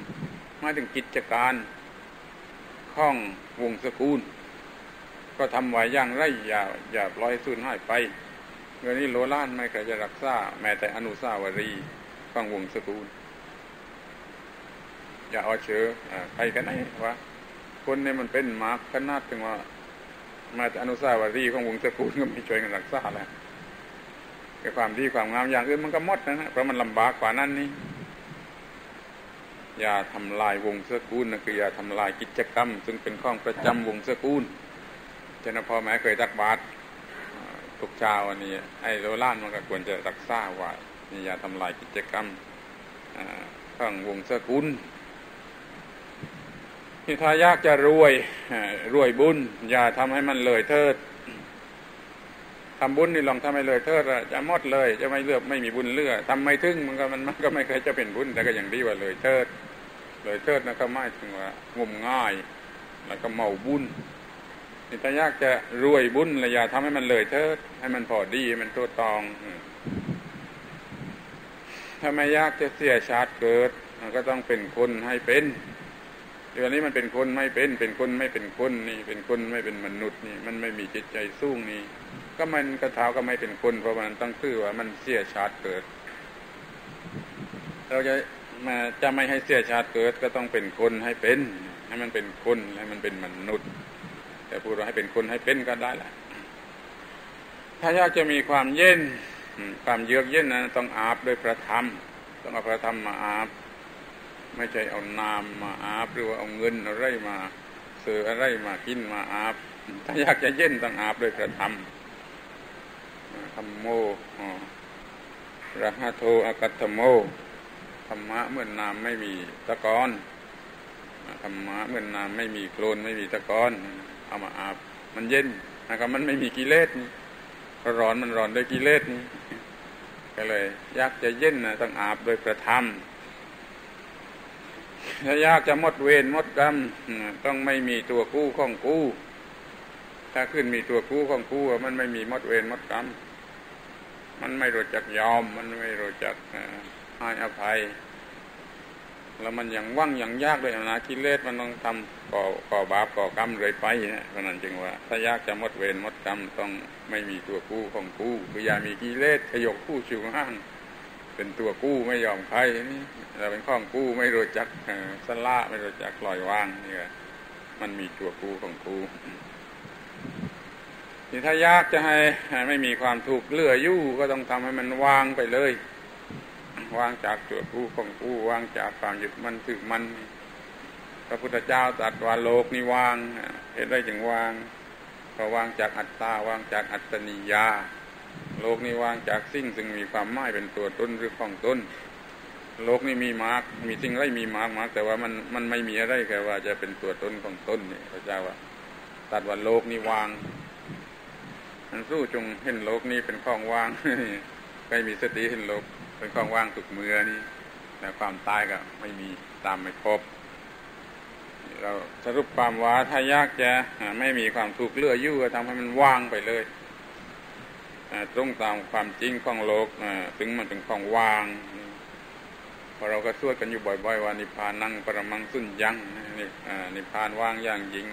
มาถึงกิจการข้องวงสกุล ก็ทำไว้อย่างไรอย่าอย่าปล่อยสูญหายไปเงินนี้โลล้านไม่เคยจะรักษาแม้แต่อนุสาวรีย์ข้องวงสกุลอย่าเอาเชื้อใครกันไหนวะคนเนี่ยมันเป็นมาร์กขนาดถึงว่า มาแต่อนุสาวรีย์ของวงสกุลก็ไมีช่วยกันรักษาแล้วแต่ความดีความงามอย่างอื่นมันก็มดนะฮะเพราะมันลำบากกว่านั้นนี่อย่าทำลายวงสกุลนะคืออย่าทำลายกิจกรรม ซึ่งเป็นข้องประจำวงสกุล จ้าพ่อแม่เคยตักบาตรทุกเช้าอันนี้ ไอ้โรล่านมันก็ควรจะรักษาไว้นี่อย่าทำลายกิจกรรมข้องวงสกุลที่ถ้ายากจะรวยรวยบุญ อย่าทำให้มันเลยเทิดทำบุญนี่ลองทำให้เลยเทิดจะมดเลย จะไม่เลือกไม่มีบุญเลือกทำไม่ถึงมันก็มันมันก็ไม่เคยจะเป็นบุญแต่ก็อย่างดีว่าเลยเทิด เลยเทิดนะก็ไม่ถึงว่างมง่าย แล้วก็เมาบุญ ถ้ายากจะรวยบุญเลยอย่าทำให้มันเลยเทิดให้มันพอดีมันตัวตองถ้าไม่ยากจะเสียชาติเกิดมันก็ต้องเป็นคนให้เป็นเดี๋ยวนี้มันเป็นคนไม่เป็น เป็นคนไม่เป็นคนนี่ เป็นคนไม่เป็นมนุษย์นี่ มันไม่มีจิตใจสู้นี่ ก็มันกระเท้าก็ไม่เป็นคน เพราะมันต้องคือว่ามันเสียชาติเกิด เราจะมาจะไม่ให้เสียชาติเกิด ก็ต้องเป็นคนให้เป็น ให้มันเป็นคนให้มันเป็นมนุษย์ แต่พูดว่าให้เป็นคนให้เป็นก็ได้แหละถ้าอยากจะมีความเย็นความเยือกเย็นนะต้องอาบด้วยพระธรรม ต้องเอาพระธรรมมาอาบ ไม่ใช่เอานามมาอาบหรือว่าเอาเงินอะไรมาเสืออะไรมากินมาอาบ ถ้าอยากจะเย็นต้องอาบด้วยพระธรรมธรรมโมระหะโทอกัตโมธรรมะเมื่อนนามไม่มีตะกอนธรรมะเมื่อนนามไม่มีโคลนไม่มีตะกอน เอามาอาบ มันเย็นนะครับมันไม่มีกิเลสนี่ร้อนมันร้อนด้วยกิเลสนี่ก็เลย ยากจะเย็นนะต้องอาบโดยประธรรมถ้ายากจะมดเวรมดกรรมต้องไม่มีตัวกู้ข้องกู้ ถ้าขึ้นมีตัวกู้ข้องกู้ มันไม่มีมดเวรมดกรรมมันไม่รู้จักยอม มันไม่รู้จักให้อภัย แล้วมันยังว่างยังยากด้วยนะกิเลสมันต้องทำก่อก่อบาปก่อกรรมเลยไปนะเพราะนั้นจึงว่า ถ้ายากจะมดเวรมดกรรมต้องไม่มีตัวกู้ของกู้คืออย่ามีกิเลสขยกกู้ชูห้าง เป็นตัวกู้ไม่ยอมใครนี่เราเป็นข้องกู้ไม่รู้จักสละไม่รู้จักปล่อยวางนี่มันมีตัวกู้ของกู้ที่ถ้ายากจะให้ไม่มีความถูกเลื่อยุ่ก็ต้องทำให้มันวางไปเลย วางจากตัวกู้ของกู้วางจากความยึดมันถือมัน พระพุทธเจ้าตรัสว่าโลกนี้วางเหตุได้จึงวางก็วางจากอัตตาวางจากอัตตนิยา โลกนี้วางจากสิ่งซึ่งมีความหมายเป็นตัวตนหรือของตนโลกนี้มีมาร์กมีสิ่งไรมีมาร์กมาร์กแต่ว่ามันมันไม่มีอะไรแค่ว่าจะเป็นตัวตนของตนนี่พระเจ้าว่าตรัสว่าโลกนี้ว่างมันสูจงเห็นโลกนี้เป็นของว่างใครมีสติเห็นโลก เป็นของว่างทุกเมื่อนี่แต่ความตายก็ไม่มีตามไม่พบ เราสรุปความว่าถ้าอยากจะไม่มีความทุกข์เหลืออยู่ก็ทำให้มันว่างไปเลยตรงตามความจริงของโลกถึงมันเป็นของว่างพอเราก็สวดกันอยู่บ่อย ๆ ว่านิพพานังประมังสุญญังนิพพานว่างอย่างหญิง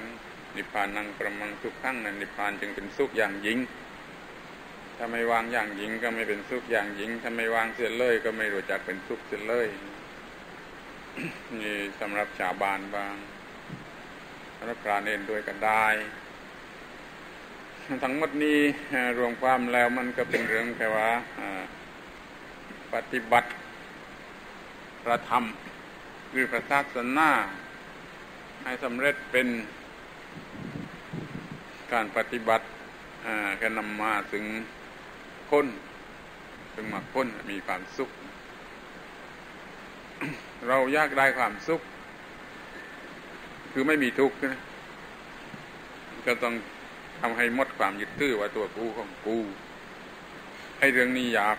นิพพานนังประมังสุขขั้งนั้นนิพพานจึงเป็นสุขอย่างหญิง ถ้าไม่วางอย่างหญิงก็ไม่เป็นสุขอย่างหญิงถ้าไม่วางเสียเลยก็ไม่รู้จักเป็นสุขเสียเลยนี่สำหรับชาวบ้านบางรับพระเนนด้วยกันได้ทั้งหมดนี้รวมความแล้วมันก็เป็นเรื่องแค่ว่าปฏิบัติประธรรมหรือประศาสนาให้สำเร็จเป็นการปฏิบัติก็นำมาถึง พ้นถึงมาพ้นมีความสุข เราอยากได้ความสุข คือไม่มีทุกข์นะก็ต้องทำให้มดความยึดตื้อว่าตัวกูของกูให้เรื่องนี้อยาก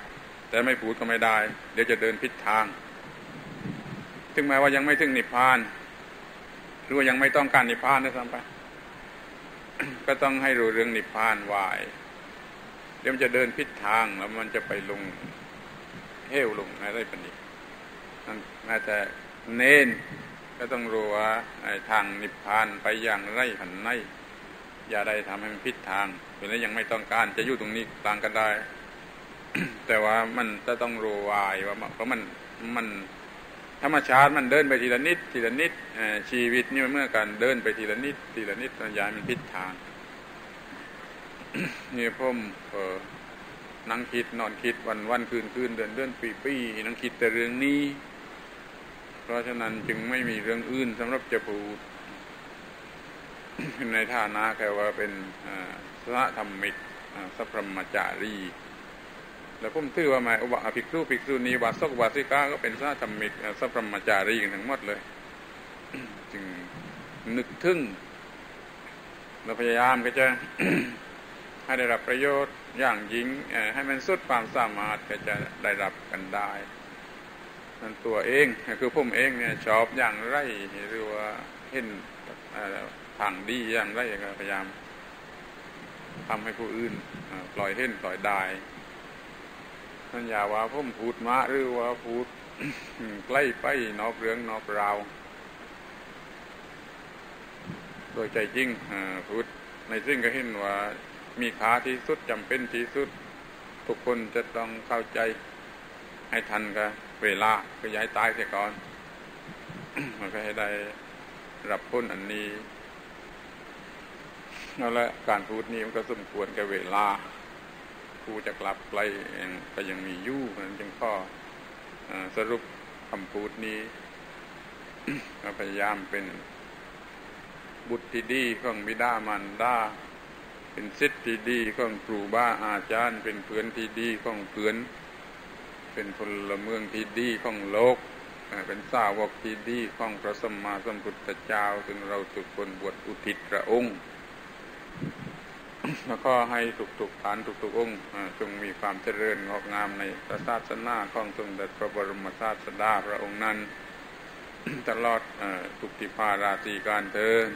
แต่ไม่พูดก็ไม่ได้ เดี๋ยวจะเดินผิดทางถึงแม้ว่ายังไม่ถึงนิพพาน หรือว่ายังไม่ต้องการนิพพานนะซ้ำไปก็ต้องให้รู้เรื่องนิพพานวาย เดี๋ยวมันจะเดินพิษทางแล้วมันจะไปลงเหวลงอะไรปนี้นั่นแม้แต่เน้นก็ต้องรู้ว่าทางนิพพานไปอย่างไรหันในอย่าได้ทำให้มันพิษทางเพราะนั้นยังไม่ต้องการจะอยู่ตรงนี้ต่างกันได้ แต่ว่ามันจะต้องรู้วายว่าเพราะมันมันธรรมชาติมันเดินไปทีละนิด ทีละนิดชีวิตนี่มันเมื่อการเดินไปทีละนิด ทีละนิดสัญญามันพิษทาง นี่พ่มนั่งคิดนอนคิดวันวันคืนคืนเดือนเดือนปีปีนั่งคิดแต่เรื่องนี้ เพราะฉะนั้นจึงไม่มีเรื่องอื่นสำหรับจะพูดในฐานะแค่ว่าเป็นสะธรรมิกสัพพมจารีแล้วผมถือว่าหมายอุบะภิกษุภิกษุณีวาสกวาสิกาก็เป็นสัธรรมิกสัพพมจารีกันทั้งหมดเลย จึงนึกถึงเราพยายามก็จะ ให้ได้รับประโยชน์อย่างยิ่งให้มันสุดความสามารถก็จะได้รับกันได้นั่นตัวเองคือผมเองเนี่ยชอบอย่างไรหรือว่าเห็นทางดีอย่างไรก็พยายามทำให้ผู้อื่นปล่อยเห็นปล่อยได้มันอย่าว่าพุ่มพูดมาหรือว่าพูดใกล้ไปนอกเรื่องนอกราวโดยใจจริงพูดในสิ่งก็เห็นว่า มีขาที่สุดจำเป็นที่สุด ทุกคนจะต้องเข้าใจให้ทันกับเวลาก็ย้ายตายเสียก่อน มันก็ให้ได้รับพ้นอันนี้นั่นแหละการพูดนี้มันก็สมควรกับเวลาผู้จะกลับไกลก็ยังมียู่นั้นจึงข้อสรุปคำพูดนี้พยายามเป็นบุตรที่ดีของบิดามารดา เป็นศิษย์ที่ดีของครูบาอาจารย์ เป็นเพื่อนที่ดีของเพื่อน เป็นพลเมืองที่ดีของโลก เป็นสาวกที่ดีของพระสัมมาสัมพุทธเจ้าซึ่งเราทุกคนบวชอุทิศพระองค์แล้วก็ให้ทุกๆฐานทุกๆองค์จงมีความเจริญงอกงามในศาสนาของสมเด็จพระบรมศาสดาพระองค์นั้น ตลอดทุกทิพาราศีการเทิน